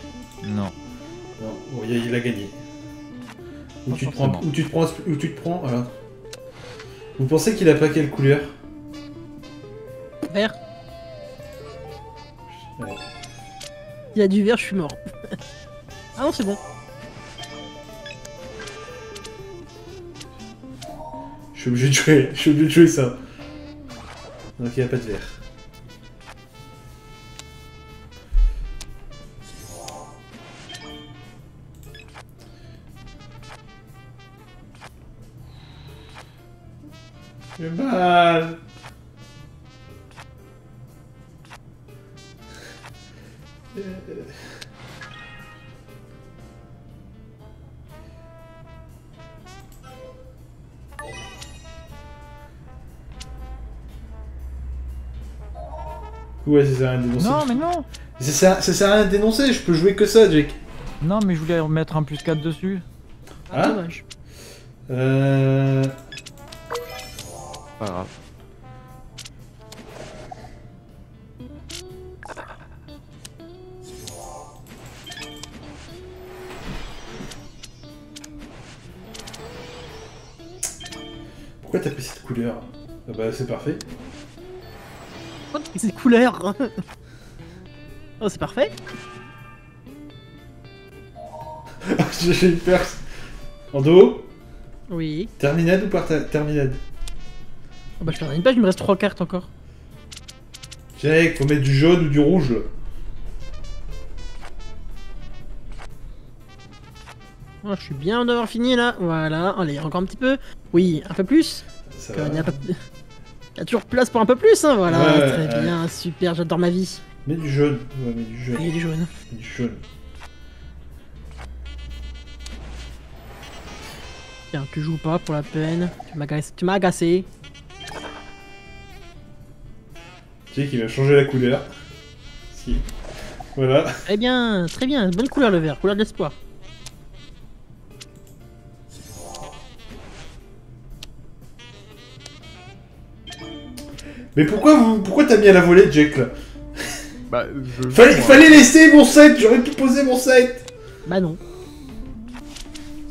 non. Non, bon, il a, gagné. Ou tu, te prends, ou tu te prends, ou tu te prends, voilà. Vous pensez qu'il a pas quelle couleur? Vert. Ouais. Il a du vert, je suis mort. ah non, c'est bon. Je suis obligé de jouer, je suis obligé de jouer ça. Donc il n'y a pas de vert. Ouais, ça sert à rien de dénoncer. Non, mais non Ça sert, ça sert à rien de dénoncer, je peux jouer que ça, Jake. Non, mais je voulais remettre un plus 4 dessus. Ah, Hein dommage. Euh... Pas grave. Pourquoi t'as pris cette couleur? Ah bah c'est parfait. Oh, c'est couleur Oh, c'est parfait J'ai eu peur. En dos Oui. Terminade ou pas ter- terminade? Oh, bah, je termine pas, il me reste 3 cartes encore. Jake, faut mettre du jaune ou du rouge là. Oh, je suis bien d'avoir fini là. Voilà, allez, encore un petit peu. Oui, un peu plus. Ça va. Il y a toujours place pour un peu plus, hein, voilà. Ouais, Très ouais. bien, super, j'adore ma vie. Mets du jaune. Ouais, mets du jaune. A du jaune. Mets du jaune. Tiens, tu joues pas pour la peine. Tu m'as agacé. Tu m'as agacé. Jake, il va changer la couleur. Si. Voilà. Très bien, très bien. Bonne couleur le vert, couleur de Mais pourquoi vous, pourquoi t'as mis à la volée, Jake là Bah, je Fallait, fallait laisser mon set, j'aurais pu poser mon set. Bah non.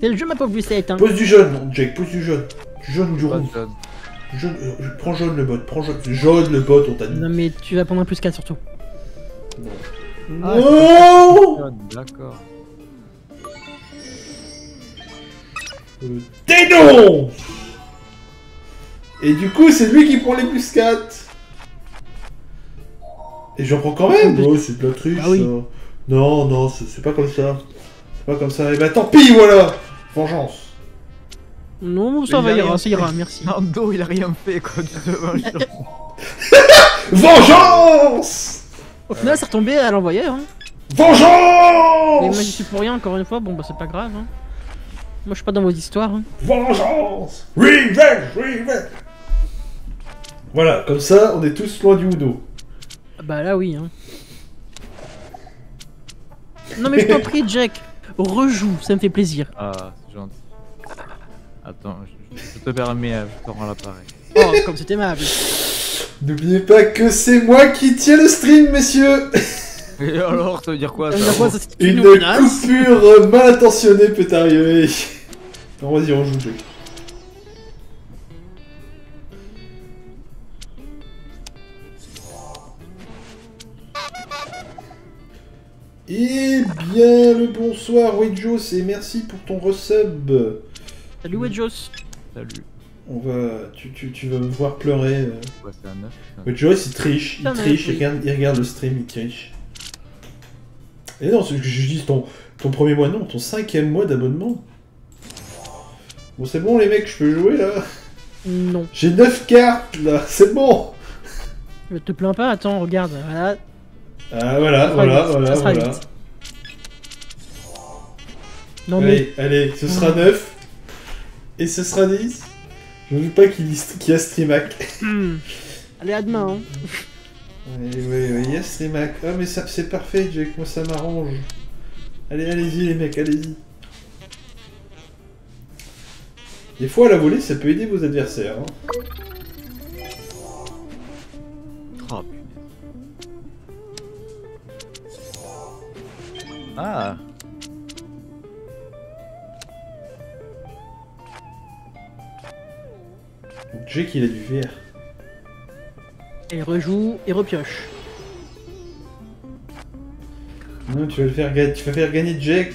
C'est le jeu, ma pauvre Lucette. Hein. Pose du jaune, non, Jake, pose du jaune. Du jaune ou du rouge. jaune. Jaune, euh, prends jaune le bot, prends jaune. Jaune le bot, on t'a dit. Non, mais tu vas prendre un plus 4 surtout. Ah, Non Jaune, D'accord. Euh, Dénonce Et du coup, c'est lui qui prend les plus 4. Et j'en prends quand même Oh, c'est de la triche, Ah oui. ça. Non, non, c'est pas comme ça. C'est pas comme ça. Et bah tant pis, voilà Vengeance. Non, ça va ira, ça ira, merci. Nando, il a rien fait, quoi. Vengeance Au final, c'est retombé à l'envoyeur. Hein. Vengeance moi, j'y suis pour rien, encore une fois. Bon, bah, c'est pas grave. Hein. Moi, je suis pas dans vos histoires. Hein. Vengeance Revenge Revenge Voilà, comme ça, on est tous loin du Uno. Ah Bah là, oui. Hein. Non, mais je t'en prie, Jack. Rejoue, ça me fait plaisir. Ah, c'est gentil. Attends, je, je te permets, euh, je te rends l'appareil. Oh, comme c'est aimable. N'oubliez pas que c'est moi qui tiens le stream, messieurs Et alors, ça veut dire quoi Ça ça, Une coupure mal intentionnée peut arriver. Non, vas-y, on joue, Jack. Eh bien, le bonsoir, Wedjos, et merci pour ton resub. Salut, Wedjos. Salut. On va... Tu, tu, tu vas me voir pleurer. euh. Ouais, c'est un 9. Wedjos, il triche, il triche, il regarde, il regarde le stream, il triche. Et non, c'est ce que je dis, ton, ton premier mois, non, ton cinquième mois d'abonnement. Bon, c'est bon, les mecs, je peux jouer, là Non. J'ai 9 cartes, là, c'est bon Je te plains pas, attends, regarde. Voilà. Ah, voilà, voilà, vite, voilà, ça sera voilà. vite. Non, mais. Allez, allez, ce sera 9. Et ce sera 10. Je ne veux pas qu'il y, a Streamac. Hmm. Allez, à demain. Hein. Oui, oui, oui, il y a Streamac. Ah, mais ça, c'est parfait, Jack, moi ça m'arrange. Allez, allez-y, les mecs, allez-y. Des fois, à la volée, ça peut aider vos adversaires. hein. Ah Donc, Jake, il a du vert. Et rejoue et repioche. Non, tu vas le faire gagner. Tu vas faire gagner Jake.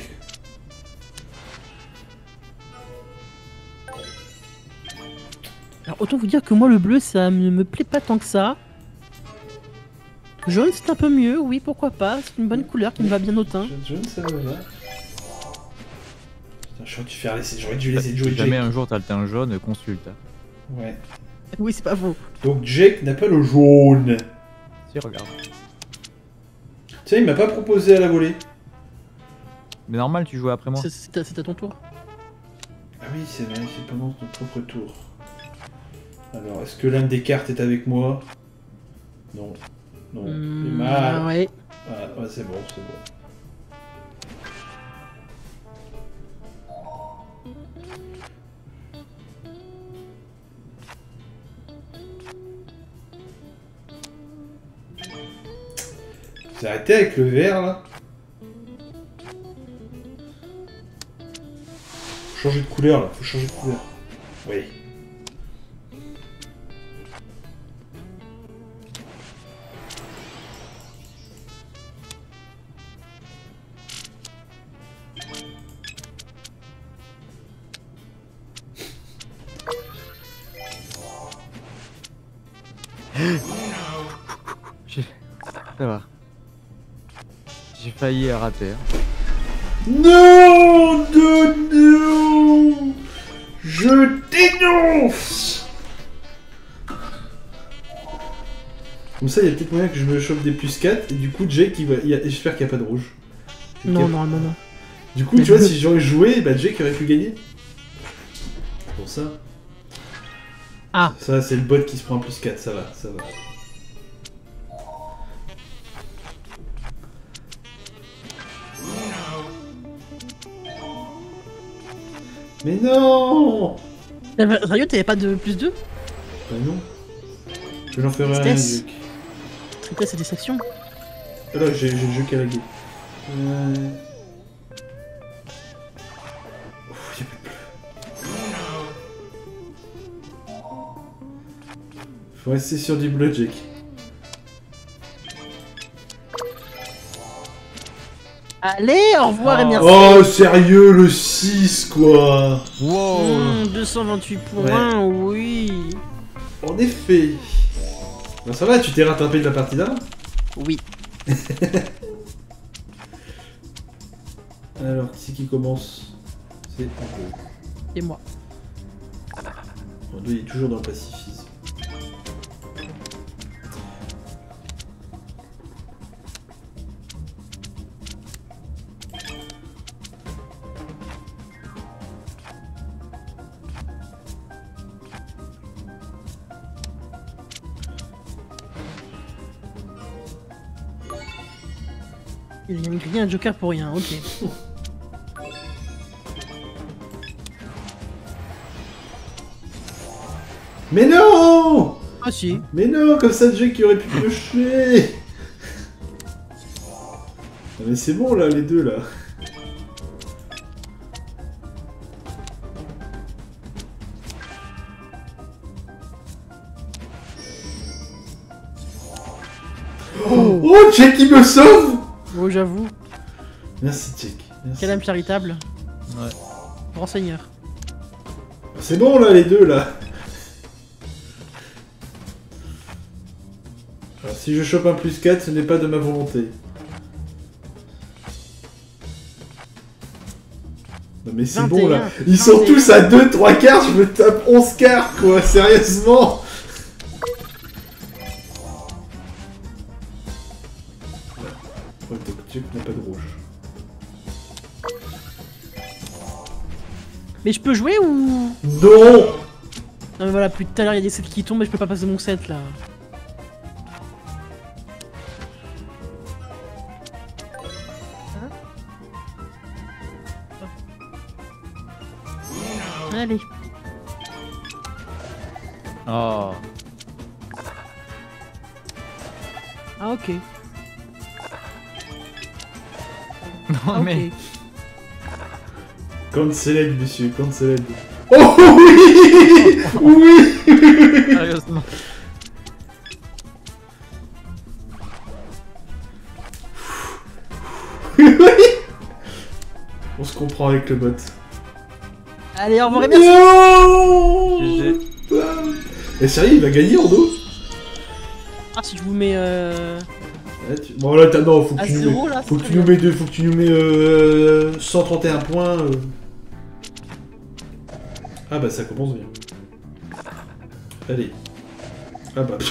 Alors, autant vous dire que moi, le bleu, ça ne me plaît pas tant que ça. Jaune, c'est un peu mieux, oui, pourquoi pas. C'est une bonne couleur qui me va bien au teint. Je, je ne sais pas. Putain, j'aurais dû faire laisser. J'aurais dû laisser jamais Jake. un jour t'as le teint jaune, consulte. hein. Ouais. Oui, c'est pas faux. Donc Jake n'a pas le jaune. Si, regarde. Tiens, il m'a pas proposé à la volée. Mais normal, tu joues après moi. C'est- C'est à c'est à ton tour. Ah oui, c'est vrai, c'est pendant ton propre tour. Alors, est-ce que l'un des cartes est avec moi? Non. Non. Hmm, mal. ouais. Ah, ouais, c'est bon, c'est bon. Vous arrêtez avec le vert là Faut changer de couleur là, faut changer de couleur. Oui. Failli rater. Non, non, non Je dénonce Comme ça, il y a peut-être moyen que je me chope des plus 4, et du coup, Jake, il va... il y a- j'espère qu'il n'y a pas de rouge. Non, non, non, non. Du coup, tu vois, si j'aurais joué, bah Jake aurait pu gagner. Pour ça. Ah. Ça, c'est le bot qui se prend un plus 4, ça va, ça va. Mais non T'avais- Sérieux, t'avais pas de plus 2 Bah non. Je n'en ferai Tristesse. Jake. Tristesse et déception. Ah là, j'ai le jeu qui a lagué. Euh... Ouf, y a pas de bleu. Faut rester sur du bleu, Jake. Allez, au revoir et Oh. merci. Oh, sérieux, le 6, quoi Wow Hmm, 228 points, oui. En effet. Bah ça va, tu t'es rattrapé de la partie d'avant Oui. Alors, qui c'est qui commence C'est. Et moi. Il est toujours dans le pacifisme. A grillé un joker pour rien, ok. Mais non Ah si. Mais non, comme ça, Jake qui aurait pu piocher Non mais c'est bon là, les deux là. Oh, Oh, Jake il me sauve oh j'avoue. Merci. Merci. Quel âme charitable. Ouais. Grand seigneur. C'est bon là, les deux là. Alors, si je chope un plus 4, ce n'est pas de ma volonté. Non mais c'est bon là. 21, Ils sont 21. tous à 2, 3 quarts, je me tape 11 quarts quoi, sérieusement Mais je peux jouer ou? Non Non mais voilà, plus tout à l'heure il y a des sets qui tombent et je peux pas passer mon set là. Allez. Oh. Ah ok. Non mais. Cancelled, monsieur, cancelled. Oh oui Oui Sérieusement. Oui On se comprend avec le bot. Allez, au revoir et merci. Non. Et sérieux, il va gagner en dos Ah si je vous mets euh... Ouais, tu- Bon là, t'as- non, faut que tu nous 0 mets... là. Faut que tu nous mets deux, faut que tu nous mets euh, 131 points. euh. Ah bah ça commence bien. Allez, Ah bah.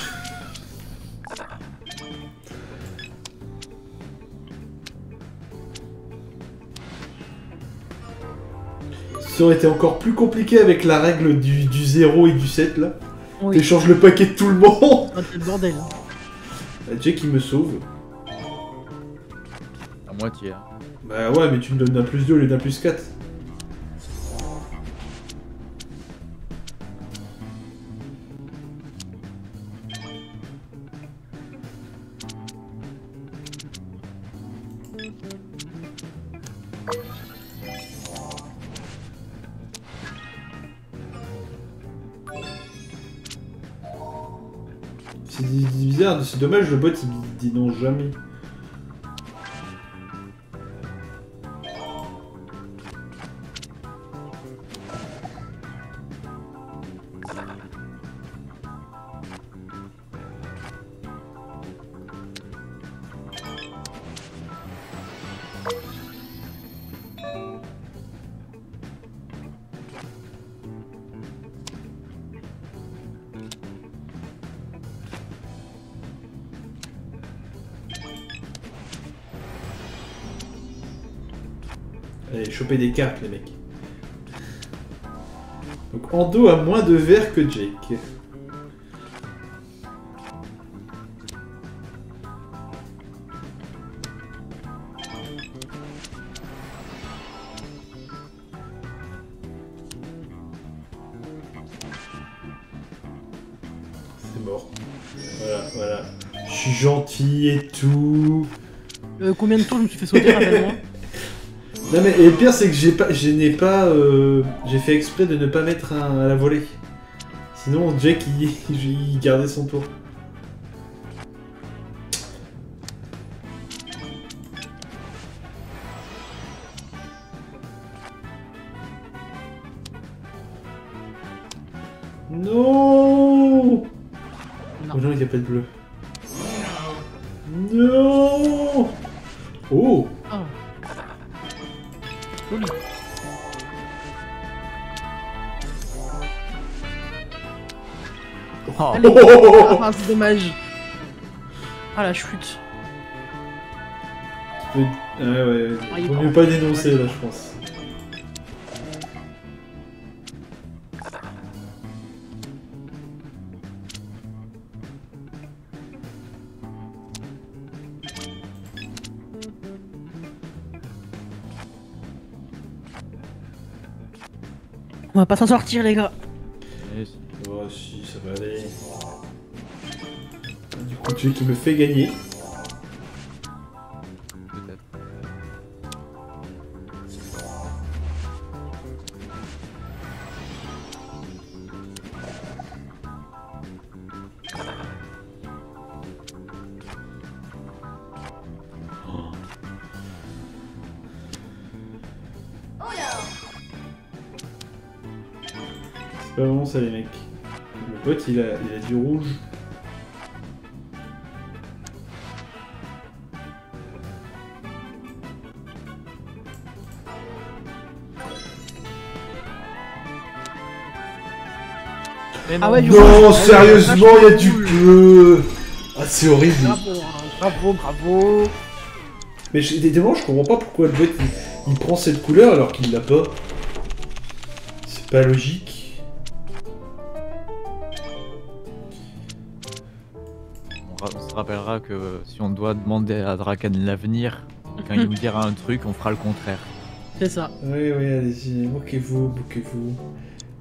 Ça aurait été encore plus compliqué avec la règle du, du 0 et du 7 là. Oui, T'échanges le paquet de tout le monde. ah, c'est le bordel. Bah, Jake il me sauve. À moitié. hein. Bah ouais, mais tu me donnes un plus 2 au lieu d'un plus 4. Dommage, le bot il dit non jamais. Choper des cartes, les mecs. Donc Ando a moins de verre que Jake. C'est mort. Voilà, voilà. Je suis gentil et tout. Euh, combien de temps je me suis fait sauter, rappelle-moi? Non mais et le pire c'est que j'ai pas, je n'ai pas, euh, j'ai fait exprès de ne pas mettre un à la volée. Sinon Jack il, il gardait son tour. Non Non. Oh non, il n'y a pas de bleu. Ah, c'est dommage. Ah la chute. Ouais, ouais, ouais. Ah, il Vaut est mieux pas dénoncer là, je pense. On va pas s'en sortir les gars. Veux qui me fait gagner. C'est pas vraiment ça les mecs. Le pote il a du rouge. Mais Ah ouais, du Non, rouge. sérieusement, il y a du bleu Ah, c'est horrible Bravo, hein, bravo, bravo. Mais des moments, je comprends pas pourquoi le bot il, il prend cette couleur alors qu'il l'a pas. C'est pas logique. On, ra- on se rappellera que si on doit demander à Draken l'avenir, quand il nous dira un truc, on fera le contraire. C'est ça. Oui, oui, allez-y, moquez-vous, moquez-vous.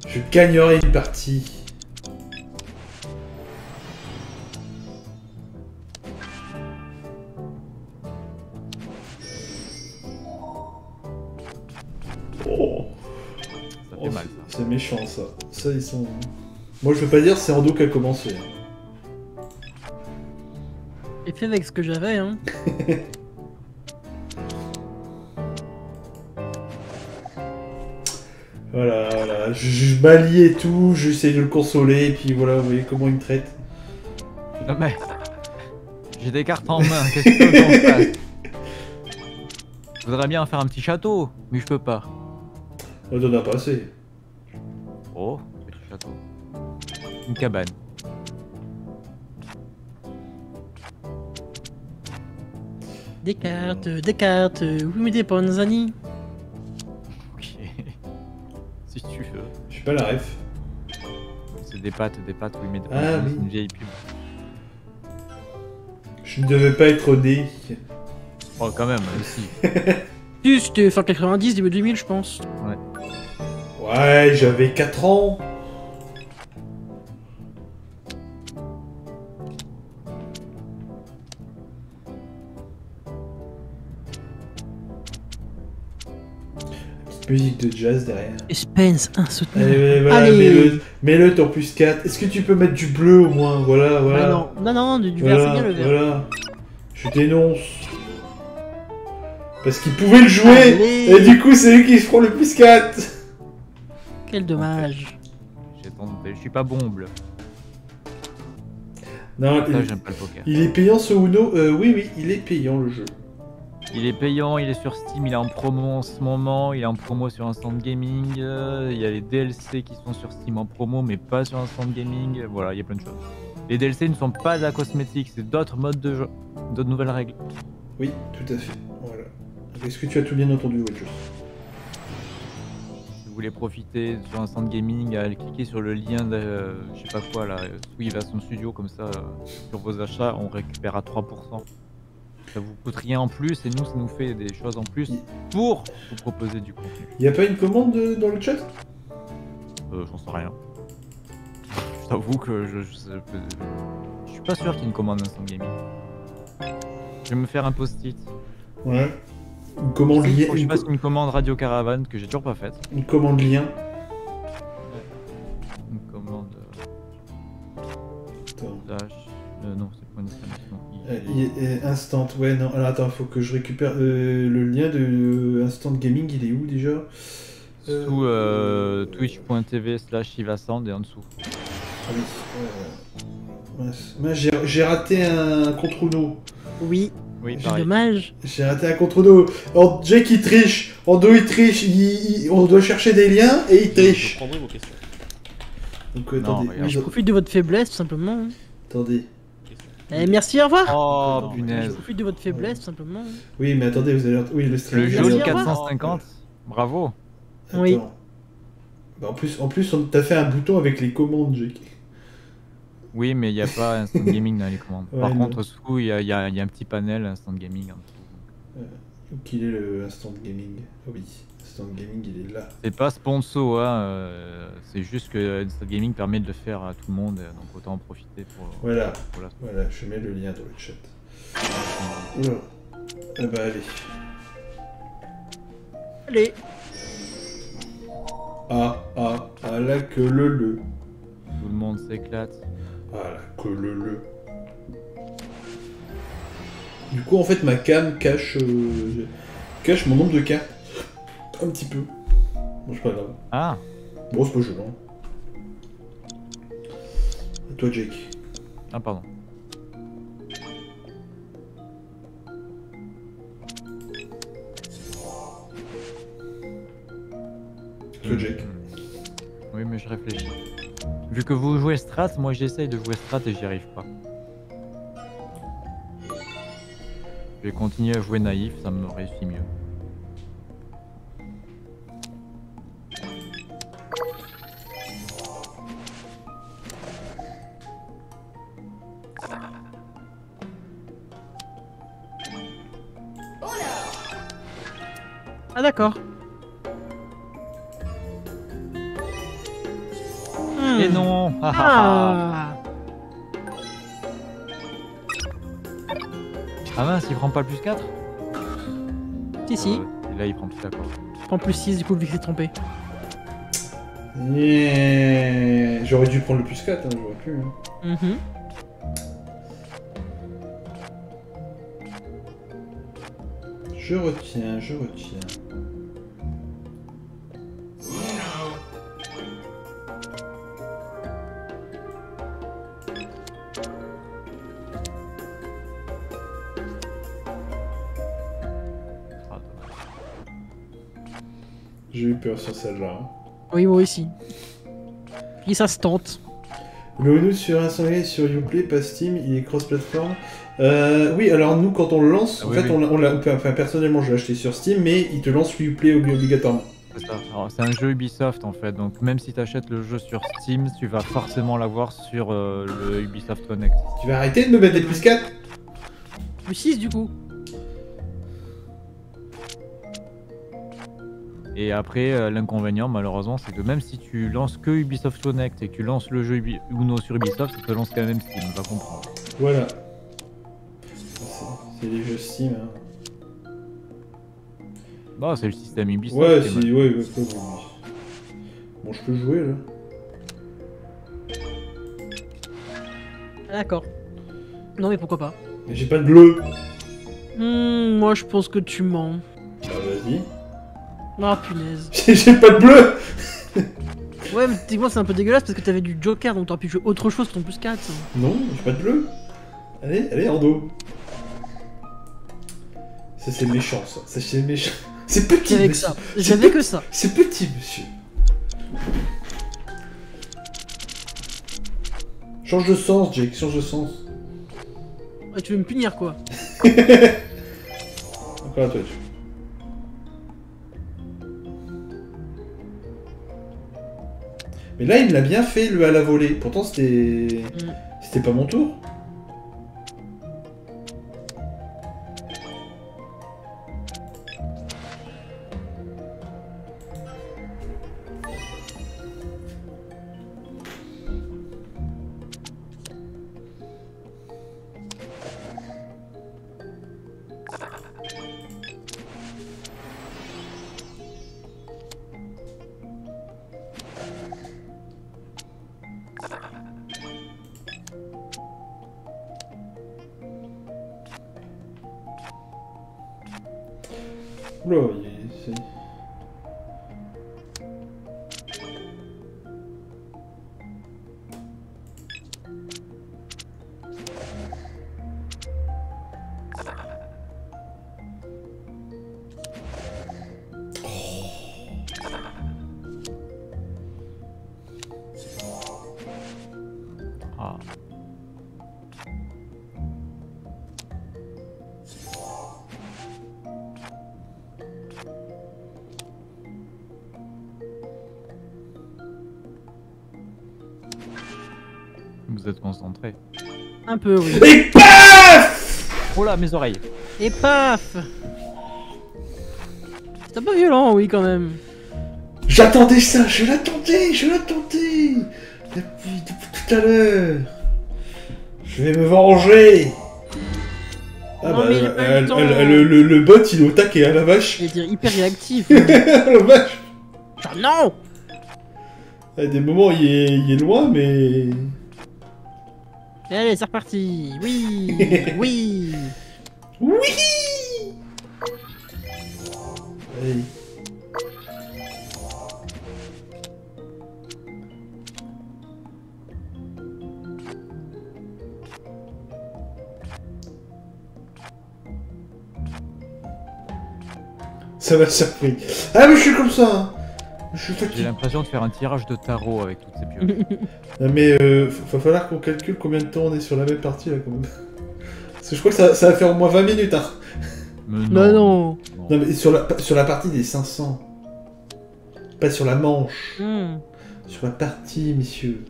Je gagnerai une partie. Méchant ça. Ça, ils sont. Moi, je veux pas dire, c'est Ando qui a commencé. Et fait avec ce que j'avais, hein. Voilà, voilà. Je, je m'allie et tout, j'essaie de le consoler, et puis voilà, vous voyez comment il me traite. Non mais... J'ai des cartes en main, qu'est-ce que fasse Je voudrais bien faire un petit château, mais je peux pas. On en a pas assez. Oh, une cabane. Des cartes, des cartes, oui mais des panzani. Ok. si tu veux. Je suis pas la ref. C'est des pattes, des pattes, oui mais des ah, oui. une vieille pub. Je ne devais pas être dé. Oh quand même, aussi. Plus, c'était fin 90, début 2000 je pense. Ouais j'avais 4 ans. Petite musique de jazz derrière. Suspense insoutenable. Allez, voilà, Allez. mets-le, t'en plus 4. Est-ce que tu peux mettre du bleu au moins? Voilà, voilà. Ah non, non, non, du, du vert, voilà, c'est bien le vert. voilà. Je dénonce. Parce qu'ils pouvaient le jouer Allez. Et du coup, c'est eux qui se feront le plus 4 Quel dommage. J'ai. Je suis pas bon au bluff. Non, il, j'aime pas le poker. il est payant ce Uno Euh, Oui, oui, il est payant le jeu. Il est payant, il est sur Steam, il est en promo en ce moment, il est en promo sur Instant Gaming, euh, il y a les DLC qui sont sur Steam en promo mais pas sur Instant Gaming, voilà, il y a plein de choses. Les DLC ne sont pas de la cosmétique, c'est d'autres modes de jeu, d'autres nouvelles règles. Oui, tout à fait. Voilà. Est-ce que tu as tout bien entendu, Wedge voulez profiter sur Instant Gaming, allez cliquer sur le lien de, euh, je sais pas quoi là, Swift à son studio, comme ça, euh, sur vos achats, on récupère à 3%. Ça vous coûte rien en plus et nous, ça nous fait des choses en plus pour vous proposer du contenu. Il a pas une commande de- dans le chat? Euh, j'en sais rien. Je t'avoue que je, je, suis pas sûr qu'il y ait une commande Instant Gaming. Je vais me faire un post-it. Ouais. Une commande lien. faut que je Une, fasse co- une commande Radio Caravane que j'ai toujours pas faite. une commande lien. Une commande euh, Attends. dash. Euh, non, c'est pas une Euh, instant, ouais, non. Alors attends, faut que je récupère euh, le lien de Instant Gaming. Il est où déjà? Sous euh, twitch.tv slash Ivasand et en dessous. Ah oui. euh, j'ai j'ai raté un contre Uno. Oui, Oui, c'est dommage. J'ai raté un contre Uno. Alors, Jake il triche. Il triche. Il- il- on doit chercher des liens et il Je triche. prendrai vos questions. Donc euh, Non, attendez. Je profite de votre faiblesse, tout simplement. attendez. Eh, merci, au revoir. Oh Non, Je profite de votre faiblesse, tout simplement. Oui, mais attendez, vous allez. Oui, le stream. Le revoir. 450. Bravo. Oui. Attends. Bah, en plus, en plus, on t'a fait un bouton avec les commandes, Jake. Oui, mais il n'y a pas Instant Gaming dans les commandes. Ouais, Par non. contre, sous, il y, a- il y a il y a un petit panel Instant Gaming en dessous. Donc il est le Instant Gaming? Ah oui, Instant Gaming, il est là. C'est pas sponsor, hein, euh, c'est juste que Instant Gaming permet de le faire à tout le monde, euh, donc autant en profiter pour, Voilà, pour la voilà, je mets le lien dans le chat. Oula. Ah bah allez. Allez. Ah, ah, ah là que le le. Tout le monde s'éclate. Ah là que le le. Du coup, en fait, ma cam cache, euh, cache mon nombre de cartes. Un petit peu. Bon, c'est pas grave. Ah, Bon, c'est pas gênant. À toi, Jake. ah pardon. Toi, Jake. Oui, mais je réfléchis. Vu que vous jouez strat, moi j'essaye de jouer strat et j'y arrive pas. Je vais continuer à jouer naïf, ça me réussit mieux. Ah, d'accord. Ah, ah, ah. Ah Ah mince, il prend pas le plus 4 Si, si. Là, il prend plus d'accord. Je prends plus 6 du coup, vu que c'est trompé. Yeah. J'aurais dû prendre le plus 4, hein, j'aurais pu. hein. Mhm. Je retiens, je retiens. Sur celle-là. hein. Oui, moi aussi. Et ça se tente. Le ONU sur et sur Uplay, pas Steam, il est cross-platform. Euh, oui, alors nous, quand on le lance, Ah en oui, fait, oui. on l'a- on l'a. Enfin, personnellement, je l'ai acheté sur Steam, mais il te lance Uplay obli- obligatoirement. C'est ça. Alors, c'est un jeu Ubisoft en fait, donc même si tu achètes le jeu sur Steam, tu vas forcément l'avoir sur euh, le Ubisoft Connect. Tu vas arrêter de me mettre des plus 4 Plus 6 du coup. Et après, euh, l'inconvénient malheureusement, c'est que même si tu lances que Ubisoft Connect et que tu lances le jeu Ubi- Uno sur Ubisoft, ça te lance quand même Steam, va comprendre. Voilà. C'est- C'est les jeux Steam. Hein. Bah, c'est le système Ubisoft. Ouais, qui est si, mal- ouais, ouais, ouais, ouais. Bon, je peux jouer là. Ah, D'accord. Non mais pourquoi pas. Mais j'ai pas de bleu. Hmm, moi je pense que tu mens. Bah, vas-y. Ah punaise. J'ai pas de bleu Ouais mais techniquement c'est un peu dégueulasse parce que t'avais du Joker donc t'aurais pu jouer autre chose que ton plus 4. Non, j'ai pas de bleu. Allez, allez, en dos. Ça, c'est méchant, ça. Ça, c'est méchant. C'est petit, J'avais que ça. J'avais que ça. C'est petit, monsieur. Change de sens, Jake, change de sens. Ah, tu veux me punir quoi Encore à toi, tu. Mais là, il me l'a bien fait, le à la volée. Pourtant, c'était. Mm. C'était pas mon tour. Oreilles Et paf C'est un peu violent oui quand même. J'attendais ça, je l'attendais, je l'attendais depuis, depuis tout à l'heure. Je vais me venger. Ah Non, bah, mais il a pas eu le le, le- le bot il est au taquet, à la vache. Je vais dire hyper réactif. hein. la vache. Ah, non À des moments il est, il est loin, mais. Allez c'est reparti. Oui Oui Oui Allez. Ça m'a surpris. Ah mais je suis comme ça. Je suis J'ai l'impression de faire un tirage de tarot avec toutes ces pioches. Ah, Mais euh, va falloir qu'on calcule combien de temps on est sur la même partie là quand même. Parce que je crois que ça, ça va faire au moins 20 minutes hein. Mais Bah non Non mais sur la, sur la partie des 500. Pas sur la manche. Hmm. Sur la partie, messieurs.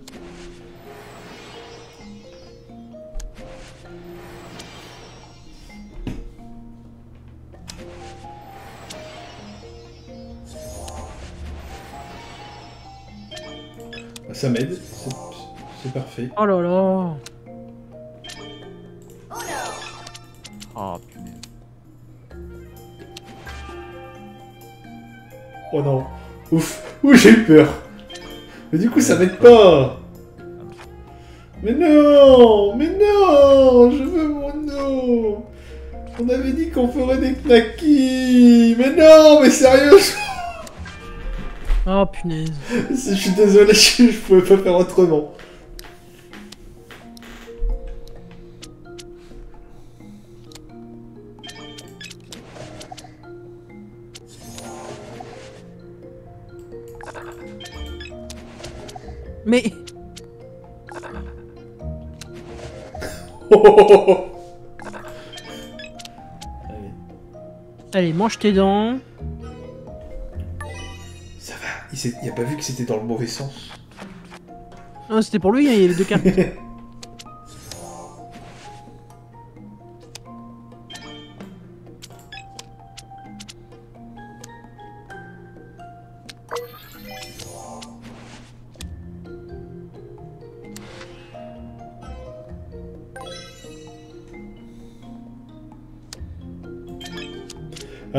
Ça m'aide, c'est- c'est parfait. Oh là là Ah punaise. Oh non. Ouf. Ouh, j'ai eu peur. Mais du coup, ça m'aide pas. Mais non Mais non Je veux mon nom On avait dit qu'on ferait des knackis Mais non Mais sérieux Oh punaise Je suis désolé, je, je pouvais pas faire autrement. Mais... Allez. Mange tes dents. Ça va, il, il a pas vu que c'était dans le mauvais sens. Non, c'était pour lui, hein, il y avait deux cartes.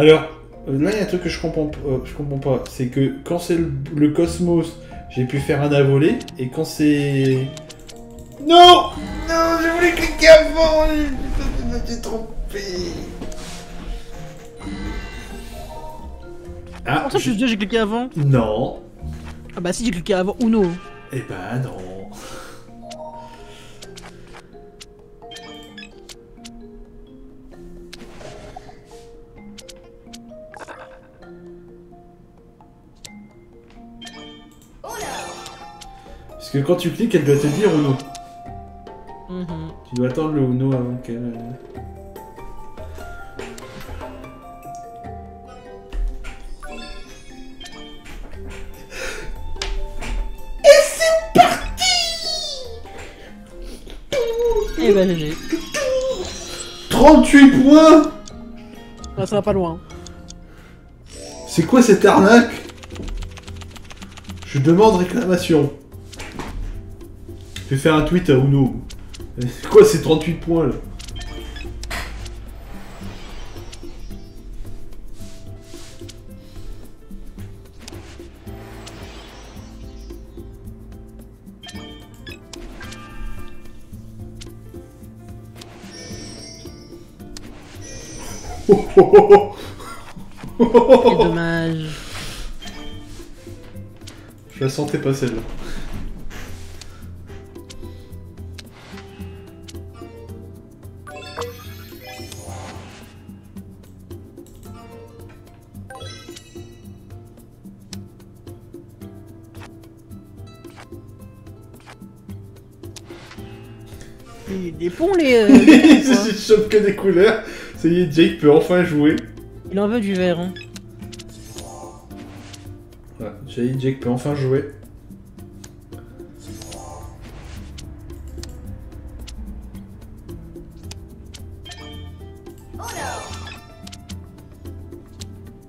Alors, euh, là, il y a un truc que je comprends, euh, je comprends pas. C'est que quand c'est le, le cosmos, j'ai pu faire un à voler, et quand c'est. Non Non, je voulais cliquer avant Je me suis trompé Ah, ça, je- je suis j'ai cliqué avant Non Ah bah si, j'ai cliqué avant Uno. Eh ben non Parce que quand tu cliques, elle doit te dire Uno. Mhm. Tu dois attendre le Uno avant qu'elle... Eh bah GG. 38 points Ah, ça va pas loin. C'est quoi cette arnaque? Je demande réclamation. Je vais faire un tweet à Uno. C'est quoi ces 38 points là Oh, oh, oh, oh. Dommage. Je la sentais pas celle-là. Que des couleurs, ça y est, Jake peut enfin jouer. Il en veut du vert. Hein. Voilà, ça y est, Jake peut enfin jouer.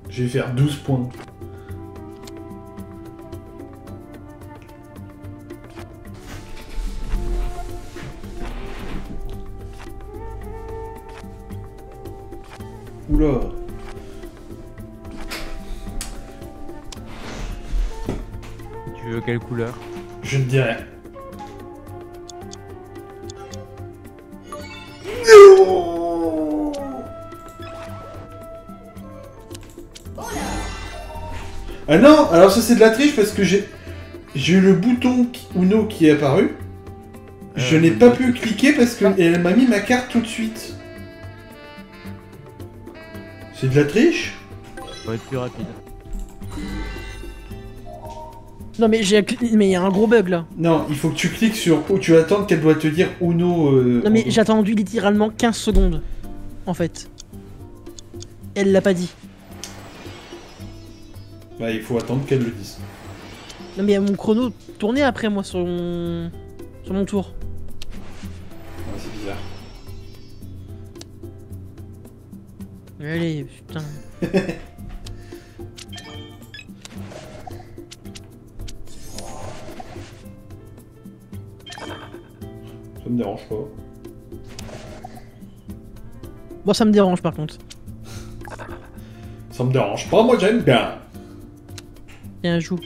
Je vais faire 12 points. Couleur Je ne dirai. Ah non, alors ça c'est de la triche parce que j'ai j'ai eu le bouton qui- Uno qui est apparu. Je Euh, n'ai pas pu que- cliquer parce que elle m'a mis ma carte tout de suite. C'est de la triche? Faut être plus rapide. Non mais j'ai mais il y a un gros bug là. Non, il faut que tu cliques sur où tu attends qu'elle doit te dire Uno. euh, Non mais j'ai attendu littéralement 15 secondes. En fait. Elle l'a pas dit. Bah, il faut attendre qu'elle le dise. Non mais il y a mon chrono tourné après moi sur mon... Sur mon tour. Ouais, c'est bizarre. Allez, putain. dérange pas. Bon ça me dérange par contre. Ça me dérange pas, moi j'aime bien. Tiens, joue.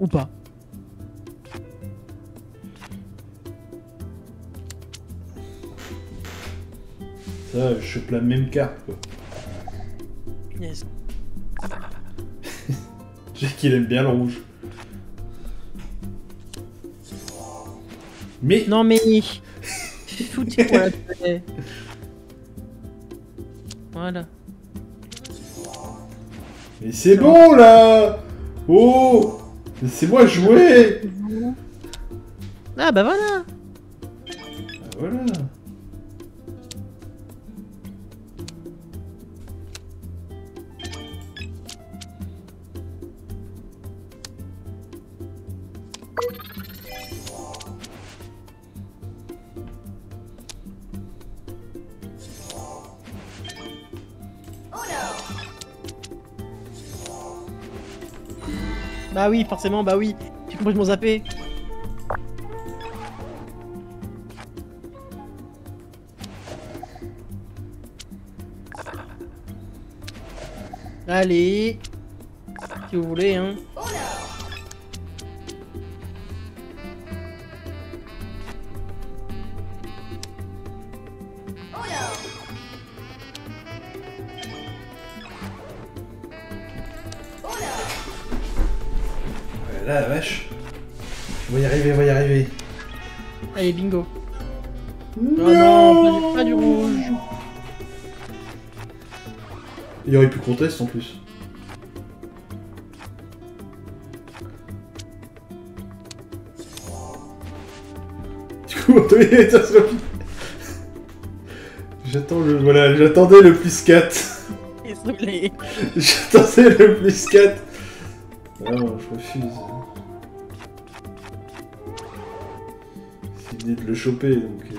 Ou pas. Ça, je chope la même carte, quoi. Yes. Qu'il aime bien le rouge. Mais Non mais... Foutez pour la. Voilà. Mais c'est bon là Oh Laissez-moi jouer Ah bah voilà. Oui, forcément, bah oui. J'ai complètement zappé. Allez. Si vous voulez, hein. On va y arriver, on va y arriver. Allez, bingo. Oh non, pas du, pas du rouge. Il y aurait pu contest en plus. Du coup. J'attends le. Voilà, j'attendais le plus 4. Désolé. J'attendais le plus 4. Ah non, je refuse. Le choper donc. euh.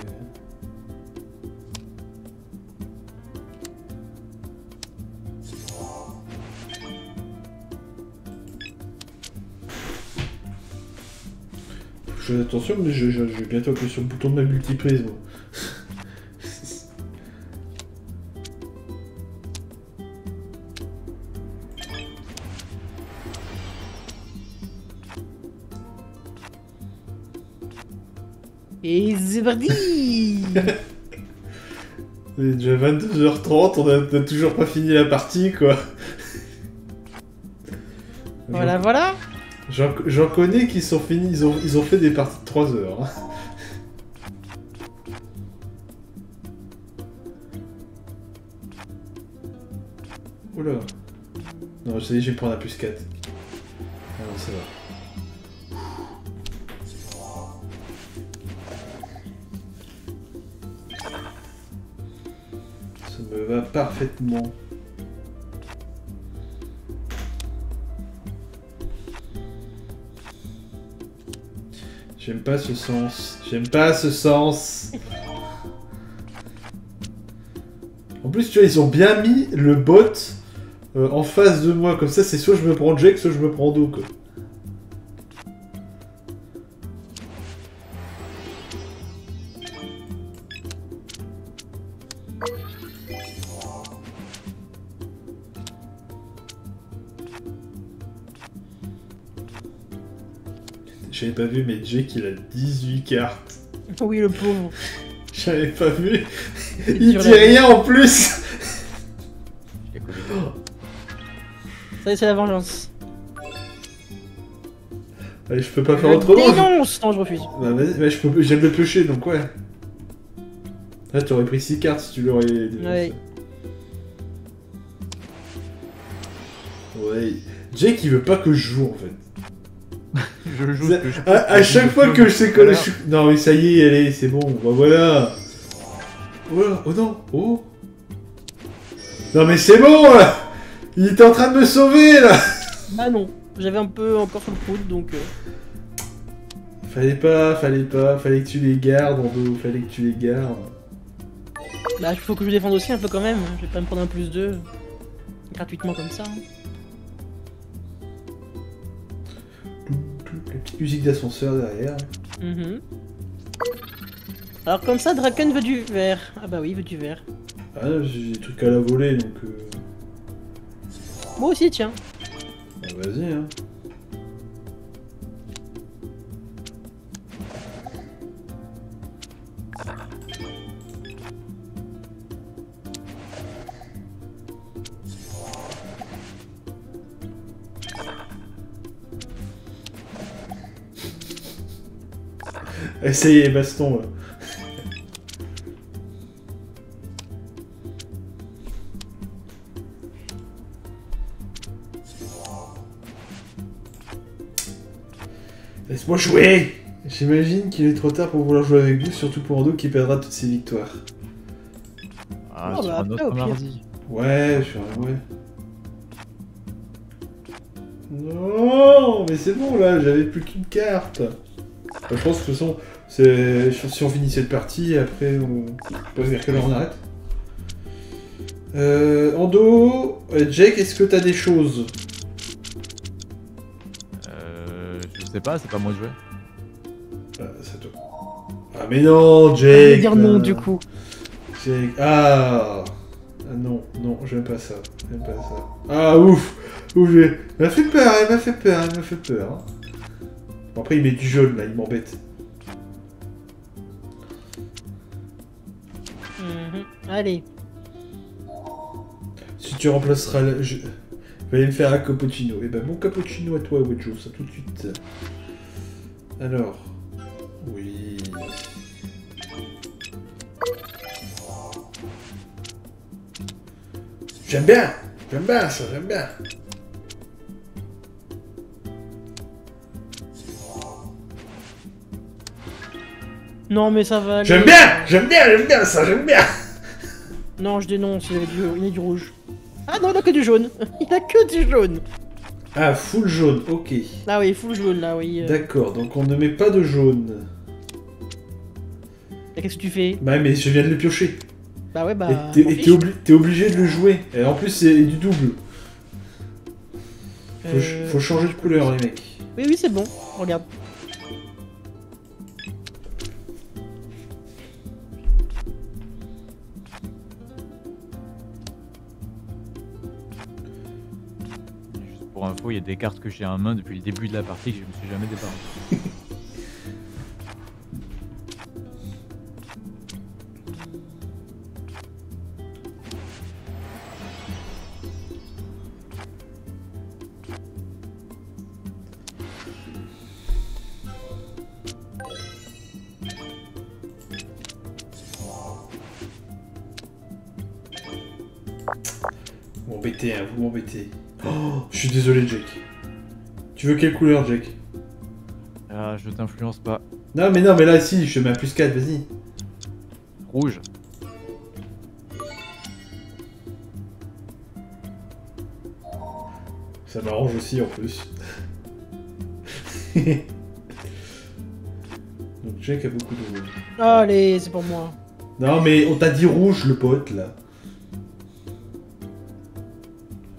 Je fais attention, mais je, je- je vais bientôt appuyer sur le bouton de ma multiprise. Parti Il est déjà 22h30, on a, on a toujours pas fini la partie, quoi. Voilà, voilà. J'en connais qui sont finis, ils ont, ils ont fait des parties de 3 heures. Oula. Non, je sais, je vais prendre un plus 4. Ah non, ça va. J'aime pas ce sens. J'aime pas ce sens. En plus, tu vois, ils ont bien mis le bot euh, en face de moi. Comme ça, c'est soit je me prends Jake, soit je me prends Do, quoi. Pas vu, mais Jake, il a 18 cartes. Oui, le pauvre. J'avais pas vu. Il dit rien en plus. Ça y est, c'est la vengeance. Allez, je peux pas faire autrement. dénonce Non, je refuse. Bah vas-y, bah, je peux, j'aime le piocher donc ouais. Là t'aurais pris 6 cartes si tu l'aurais. Ouais. Ouais. Jake il veut pas que je joue en fait. Je joue. Que je- À, à chaque fois que je sais que Voilà. je suis. Non mais ça y est, allez, c'est bon, bah voilà. Voilà, oh non, oh. Non mais c'est bon là Il était en train de me sauver là Bah non. J'avais un peu encore sur le coude, donc... euh, Fallait pas, fallait pas, fallait que tu les gardes en dos, fallait que tu les gardes. Bah, il faut que je défende aussi un peu quand même. Je vais pas me prendre un plus 2 gratuitement comme ça. hein. Petite musique d'ascenseur derrière. Mhm. Alors comme ça, Draken veut du vert. Ah bah oui, il veut du vert. Ah j'ai des trucs à la volée donc. euh, Moi aussi, tiens. bah, vas-y hein. Eh, ça y est, baston là. Laisse-moi jouer J'imagine qu'il est trop tard pour vouloir jouer avec vous, surtout pour Ando qui perdra toutes ses victoires. Ah, Oh, sur bah, un autre mardi. Ouais, je suis un... Ouais. Non, mais c'est bon là, j'avais plus qu'une carte. Je pense que de toute façon, c'est... si on finit cette partie, après on... Pas vers quelle heure on arrête. Euh, Ando, euh, Jake, est-ce que t'as des choses? Euh, je sais pas, c'est pas moi de jouer. euh, C'est toi. Ah mais non, Je vais Jake dire non euh, du coup. Jake... Ah Ah non, non, j'aime pas ça. J'aime pas ça. Ah ouf Ouf, j'ai- il m'a fait peur, il m'a fait peur, il m'a fait peur. hein. Bon, après il met du jaune là, il m'embête. Allez. Si tu remplaceras le... Je... je vais aller me faire un cappuccino. Et ben mon cappuccino à toi, Wedjo, ça tout de suite. Alors... Oui... J'aime bien J'aime bien ça, j'aime bien Non mais ça va aller. J'aime bien J'aime bien, j'aime bien ça, j'aime bien Non, je dénonce, il y, avait du... il y a du rouge. Ah non, il a que du jaune. Il a que du jaune. Ah, full jaune, ok. Ah oui, full jaune là, oui. euh. D'accord, donc on ne met pas de jaune. Qu'est-ce que tu fais? Bah mais je viens de le piocher. Bah ouais, bah. et t'es obli- obligé de le jouer. Et en plus c'est du double. Faut, Euh, faut changer de couleur les mecs. Oui, oui, c'est bon. Regarde. Il y a des cartes que j'ai en main depuis le début de la partie que je me suis jamais débarrassé. Vous m'embêtez, hein, vous m'embêtez. Oh, je suis désolé Jake. Tu veux quelle couleur Jake? Ah, je t'influence pas. Non mais non mais là si, je te mets un plus 4, vas-y. Rouge. Ça m'arrange aussi en plus. Donc Jake a beaucoup de rouge. Allez, c'est pour moi. Non mais on t'a dit rouge le pote là.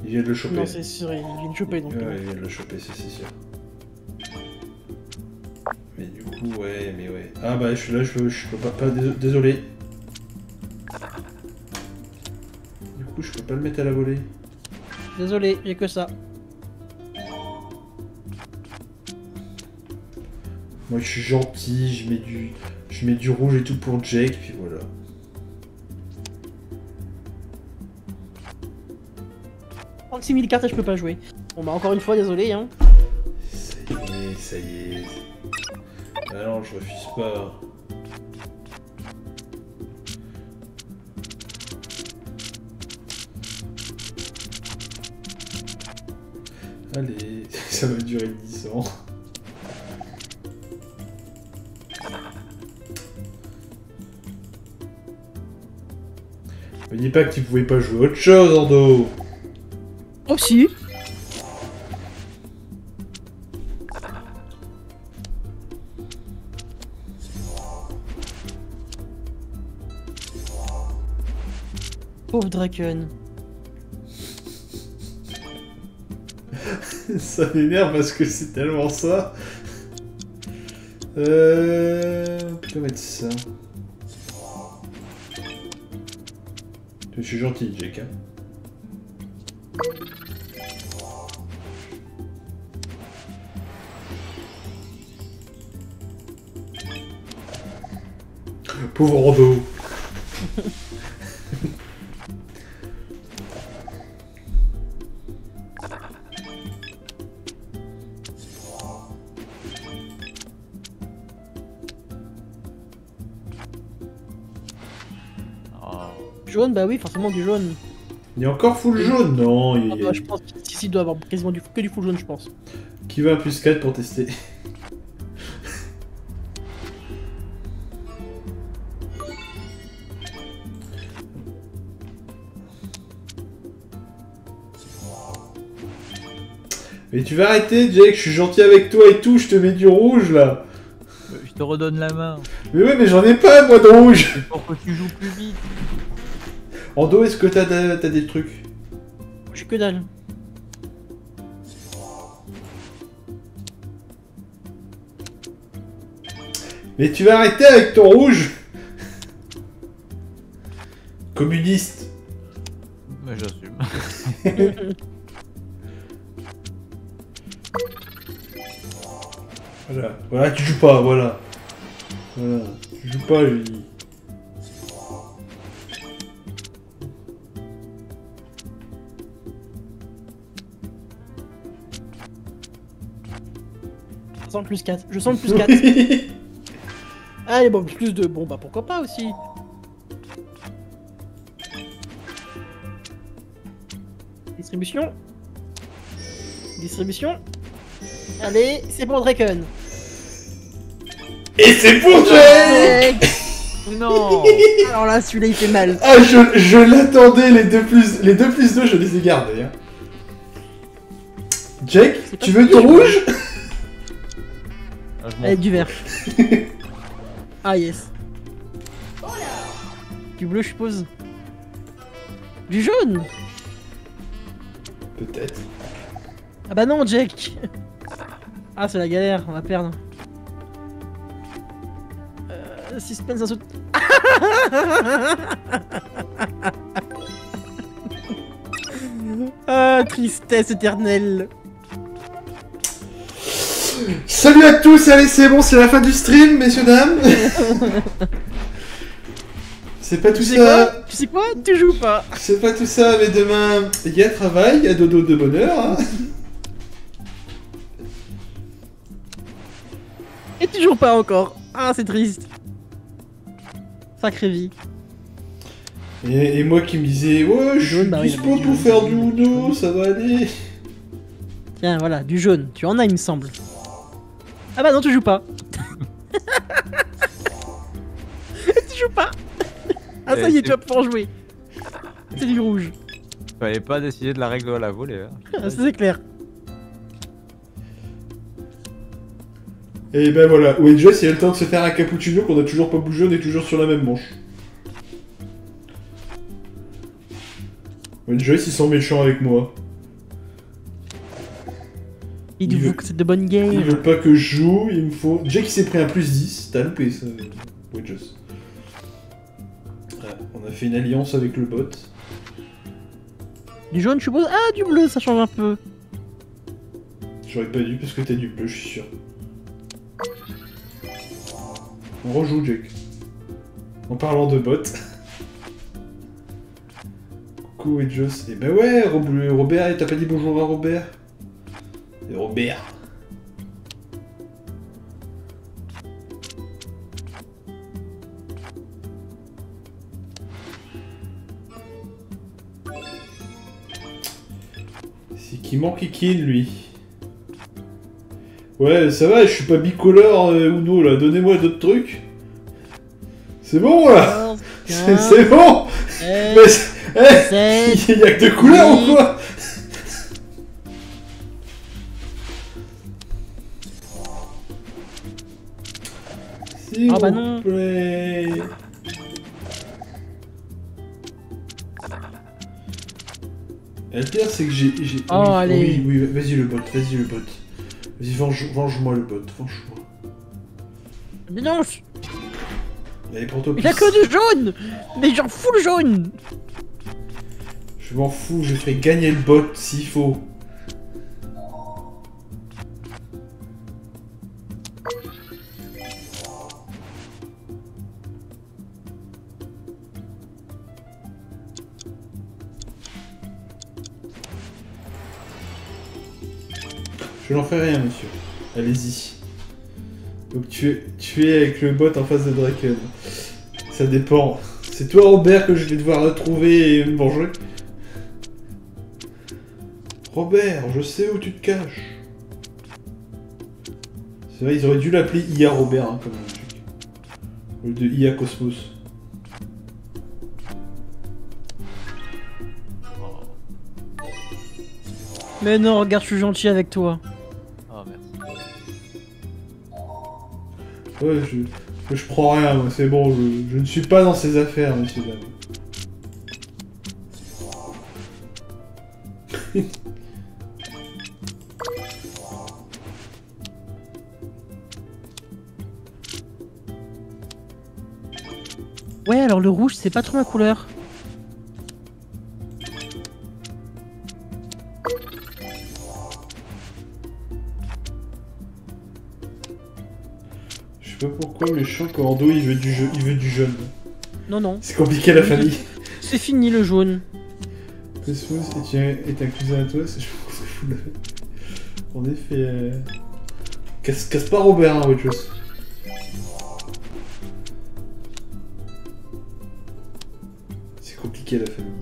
Il vient de le choper. Non, c'est sûr, il vient de choper donc. Ouais, euh, il vient de le choper, c'est sûr. Mais du coup, ouais, mais ouais. Ah bah je suis là, je, je peux pas, pas- dés- désolé. Du coup, je peux pas le mettre à la volée. Désolé, j'ai que ça. Moi, je suis gentil, je mets du, je mets du rouge et tout pour Jake, puis voilà. Oh, 36 000 cartes et je peux pas jouer. Bon bah encore une fois, désolé hein. Ça y est, ça y est. Ah non, je refuse pas. Allez, ça va durer 10 ans. Me dis pas que tu pouvais pas jouer autre chose, Ordo Pauvre Draken. ça m'énerve parce que c'est tellement ça. Euh... Peut mettre ça? Je suis gentil, Jake. hein. Pauvre Rondo. Ah, Jaune, bah oui, forcément du jaune. Il est encore full jaune Non, il Ah bah, je pense si, il doit avoir quasiment du, que du full jaune, je pense. Qui veut un plus 4 pour tester? Mais tu vas arrêter, Jake, je suis gentil avec toi et tout, je te mets du rouge là. Je te redonne la main. Mais ouais, mais j'en ai pas moi de rouge. C'est pour que tu joues plus vite. En dos, est-ce que t'as t'as des trucs? J'ai que dalle. Mais tu vas arrêter avec ton rouge Communiste. Mais j'assume. Voilà. Voilà, tu joues pas, voilà. Voilà. Tu joues pas, lui. Je sens le plus 4. Je sens le plus 4. Allez, bon, plus 2. Bon, bah pourquoi pas aussi. Distribution. Distribution. Allez, c'est pour Draken. Et c'est pour Jake non Alors là, celui-là, il fait mal. Ah, je, je l'attendais, les deux plus les deux plus deux, je les ai gardés. Hein. Jake, tu veux je rouge? Ah, je Allez, du vert. ah, yes. Du bleu, je suppose. Du jaune Peut-être. Ah bah non, Jack Ah, c'est la galère, on va perdre. Suspense à saut... ah, tristesse éternelle. Salut à tous, allez c'est bon, c'est la fin du stream, messieurs dames. c'est pas tout Tu sais ça. quoi Tu sais quoi Tu joues pas. C'est pas tout ça, mais demain, il y a travail, il y a dodo de bonheur. hein. Et tu joues pas encore. Ah, c'est triste. Sacrée vie. Et, et moi qui me disais, ouais, je suis Jaune, bah oui, dispo mais du pour jaune, faire du jaune, Uno, ça va aller. Tiens, voilà, du jaune. Tu en as, il me semble. Ah bah non, tu joues pas. tu joues pas. Ah ça y est, tu vas pouvoir jouer. C'est du rouge. Fallait pas décider de la règle à la volée. hein. Ah, ça, c'est clair. Et ben voilà, Wedges, il a le temps de se faire un cappuccino qu'on a toujours pas bougé, on est toujours sur la même manche. Wedges, ils sont méchants avec moi. Dites-vous veut- que c'est de bonnes Ils games. veulent pas que je joue, il me faut... Jack il s'est pris un plus 10, t'as loupé ça, Wedges. Ouais, on a fait une alliance avec le bot. Du jaune, je suppose. Ah, du bleu, ça change un peu. J'aurais pas dû parce que t'as du bleu, je suis sûr. On rejoue, Jack. En parlant de bot. Coucou, Wedges. Et ben ouais, Rob- Robert, t'as pas dit bonjour à Robert Et Robert C'est qui manque Ikin, lui. Ouais, ça va, je suis pas bicolore euh, Uno là, donnez-moi d'autres trucs. C'est bon là 14, C'est 15, c'est bon 16, Mais c'est- eh, 17. Il y a que deux couleurs ou quoi S'il Ah bah vous non. plaît. Le pire, c'est que j'ai. j'ai- Oh, oui, allez. Oui, oui, vas-y le bot, vas-y le bot. Vas-y, venge- venge-moi le bot, venge-moi. Mais non, je- pour toi, il a que du jaune Mais j'en fous le jaune Je m'en fous, je ferai gagner le bot s'il faut. Tu es, avec le bot en face de Draken. Ça dépend. C'est toi, Robert, que je vais devoir retrouver et me venger. Robert, je sais où tu te caches. C'est vrai, ils auraient dû l'appeler IA Robert, hein, comme truc. Au lieu de IA Cosmos. Mais non, regarde, je suis gentil avec toi. Ouais, je, je prends rien, moi, c'est bon, je, je ne suis pas dans ces affaires, monsieur dames. Ouais, alors le rouge, c'est pas trop ma couleur. Je sens qu'Ordo il veut du jeu, il veut du jeune. Non, non. C'est compliqué la famille. C'est fini le jaune. Cosmos est, un- cousin à toi, c'est je que vous l'avez. En effet. Euh... Casse, casse pas Robert, hein, autre chose. C'est compliqué la famille,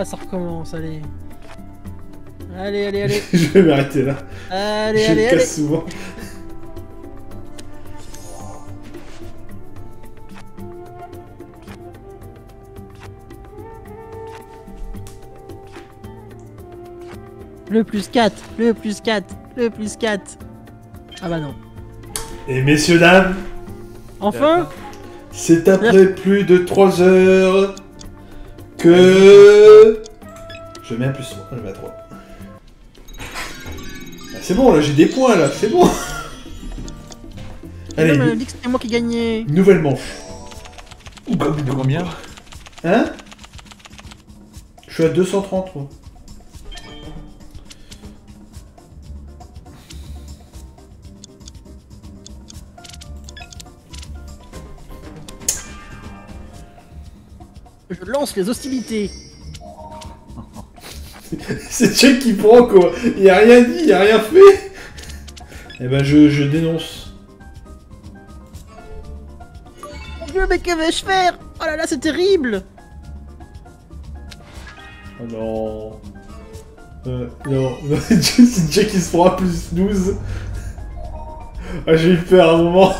Ah, ça recommence, allez. Allez, allez, allez. je vais m'arrêter là. Allez, je allez, le allez. casse souvent. Le plus 4, le plus 4, le plus 4. Ah bah non. Et messieurs, dames, Enfin c'est après plus de 3 heures que. Je mets un plus 3, je mets à 3. Ah, c'est bon, là j'ai des points là, c'est bon. Allez, Non, mais dit que c'était moi qui gagnais. nouvelle manche. Combien? Hein? Je suis à 230 moi. Je lance les hostilités. C'est Chuck qui prend quoi. Il a rien dit, il a rien fait. Eh ben je, je dénonce. Mon Dieu, mais que vais-je faire? Oh là là, c'est terrible Oh non. Euh, non, non, c'est Jack qui se prend à plus 12. Ah, j'ai eu peur à un moment.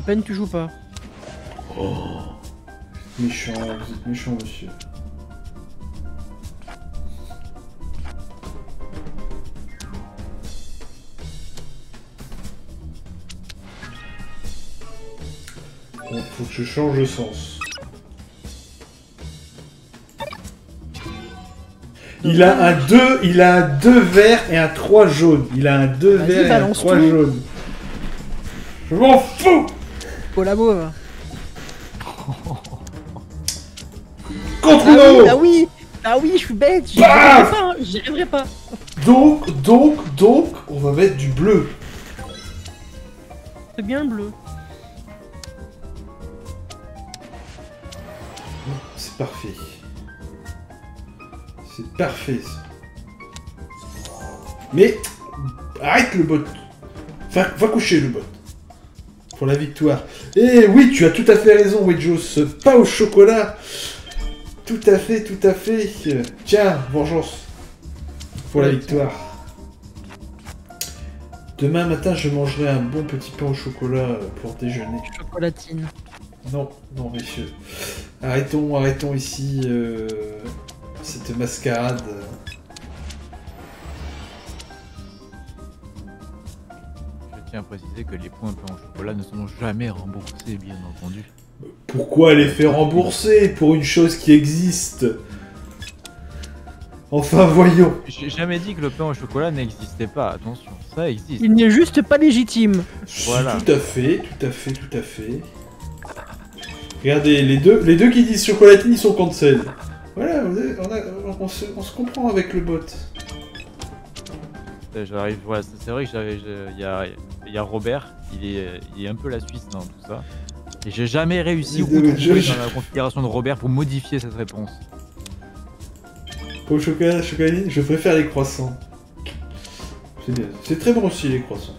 La peine, tu joues pas. Méchant, vous êtes méchant, monsieur. Bon, faut que je change de sens. Il a un 2, il a un 2 vert et un 3 jaune. Il a un 2 Vas-y, vert et un balance 3 tout. jaune. Je m'en fous La mauve Contre Ah oui, ah oui Ah oui, je suis bête J'y arriverai pas, hein, j'y arriverai pas Donc, donc, donc, on va mettre du bleu. C'est bien le bleu. C'est parfait. C'est parfait ça. Mais arrête le bot. Va coucher le bot. Pour la victoire. Et oui, tu as tout à fait raison, Wedjos. Pas au chocolat. Tout à fait, tout à fait. Tiens, vengeance. Pour la victoire. Demain matin, je mangerai un bon petit pain au chocolat pour déjeuner. Chocolatine. Non, non, messieurs. Arrêtons, arrêtons ici euh, cette mascarade. Tiens à préciser que les points au chocolat ne sont jamais remboursés, bien entendu. Pourquoi les faire rembourser pour une chose qui existe? Enfin, voyons. J'ai jamais dit que le pain au chocolat n'existait pas, attention, ça existe. Il n'est juste pas légitime. Voilà. Tout à fait, tout à fait, tout à fait. Regardez, les deux, les deux qui disent chocolatine, ils sont cancel. Voilà, vous avez- on, a- on se, on se comprend avec le bot. Euh, J'arrive, voilà, c'est vrai que il y a, il y a Robert, il est, il est un peu la Suisse dans tout ça. Et j'ai jamais réussi ou dans la configuration de Robert pour modifier cette réponse. Au chocolat, chocolat, je préfère les croissants. C'est très bon aussi les croissants.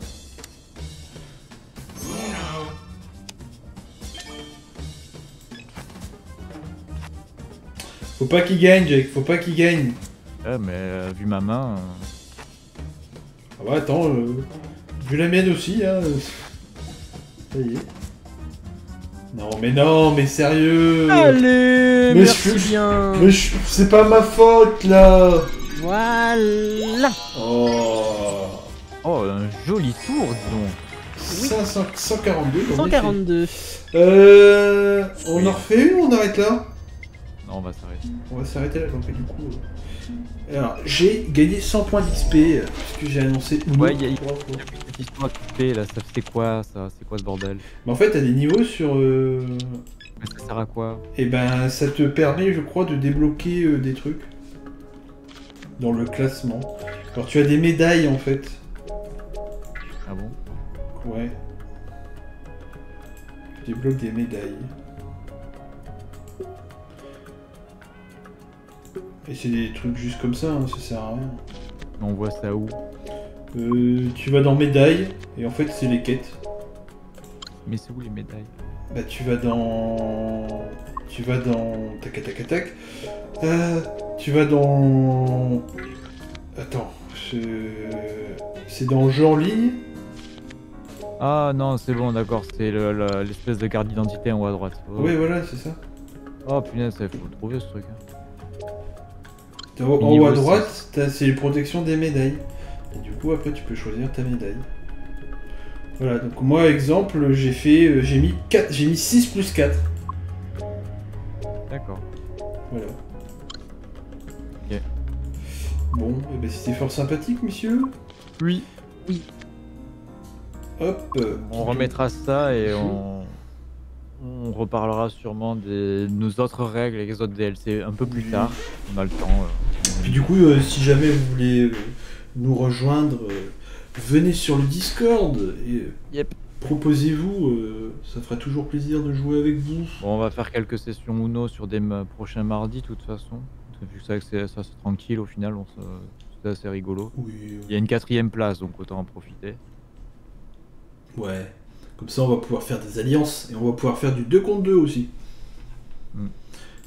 Faut pas qu'il gagne, Jake. Faut pas qu'il gagne. Ouais, mais euh, vu ma main, euh, Ah bah attends, euh, vu la mienne aussi, hein. Ça y est. Non mais non, mais sérieux. Allez, mais merci je- bien. Mais je- c'est pas ma faute là. Voilà. Oh. oh, un joli tour, disons. 500 142. en effet. 142. Euh, on en refait une ou on arrête là? Non, on va s'arrêter. On va s'arrêter là, donc du coup. euh, Alors, j'ai gagné 100 points d'XP, euh, puisque j'ai annoncé Uno Ouais, y a- y a- trois fois. Cette histoire occupée, là, ça c'est quoi ça C'est quoi ce bordel? Mais en fait, t'as des niveaux sur. euh, Mais ça sert à quoi? Et ben, ça te permet, je crois, de débloquer euh, des trucs. Dans le classement. Alors, tu as des médailles en fait. Ah bon? Ouais. Tu débloques des médailles. Et c'est des trucs juste comme ça, hein, ça sert à rien. On voit ça où? Euh, tu vas dans médailles, et en fait c'est les quêtes. Mais c'est où les médailles? Bah tu vas dans... Tu vas dans... Tac tac tac. Euh, tu vas dans... Attends, c'est dans jeu en ligne? Ah non, c'est bon, d'accord, c'est le- le- l'espèce de carte d'identité en haut à droite. Oh, Ouais voilà, c'est ça. oh punaise, il faut le trouver ce truc. hein. En Niveau haut à droite, c'est les protections des médailles. Et du coup, après, tu peux choisir ta médaille. Voilà, donc moi, exemple, j'ai fait, euh, j'ai mis 4, j'ai mis 6 plus 4. D'accord. Voilà. Ok. Bon, eh ben, c'était fort sympathique, monsieur. Oui. Hop. euh, On remettra ça et on, on reparlera sûrement des nos autres règles et les autres DLC un peu plus Oui. tard. On a le temps. euh. Puis du coup, euh, si jamais vous voulez euh, nous rejoindre, euh, venez sur le Discord et Yep. proposez-vous. ça fera toujours plaisir de jouer avec vous. Bon, on va faire quelques sessions Uno sur des prochains mardis de toute façon. Vu que ça, que c'est ça, c'est tranquille au final, on se- c'est assez rigolo. Oui. Il y a une quatrième place, donc autant en profiter. Ouais. Comme ça, on va pouvoir faire des alliances et on va pouvoir faire du 2 contre 2 aussi. Mm.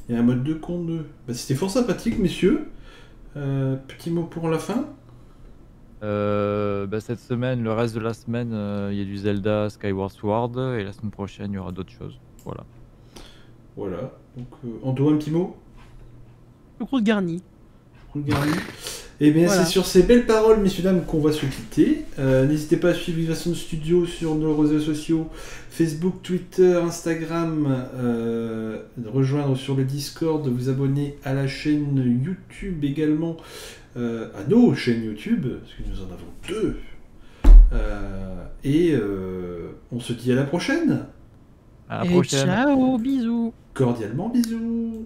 Il y a un mode 2 contre 2. Bah, C'était fort sympathique, messieurs. Euh, petit mot pour la fin. Euh, bah, cette semaine, le reste de la semaine, euh, il y a du Zelda Skyward Sword et la semaine prochaine, il y aura d'autres choses. Voilà. Voilà. Donc, euh, Anto, un petit mot Le croûte garni. Roule Et bien, Voilà. c'est sur ces belles paroles, messieurs, dames, qu'on va se quitter. Euh, N'hésitez pas à suivre Vivation Studio sur nos réseaux sociaux Facebook, Twitter, Instagram, euh, rejoindre sur le Discord, de vous abonner à la chaîne YouTube également, euh, à nos chaînes YouTube, parce que nous en avons deux. Euh, et euh, on se dit à la prochaine. À la Et prochaine. ciao, bisous. Cordialement, bisous.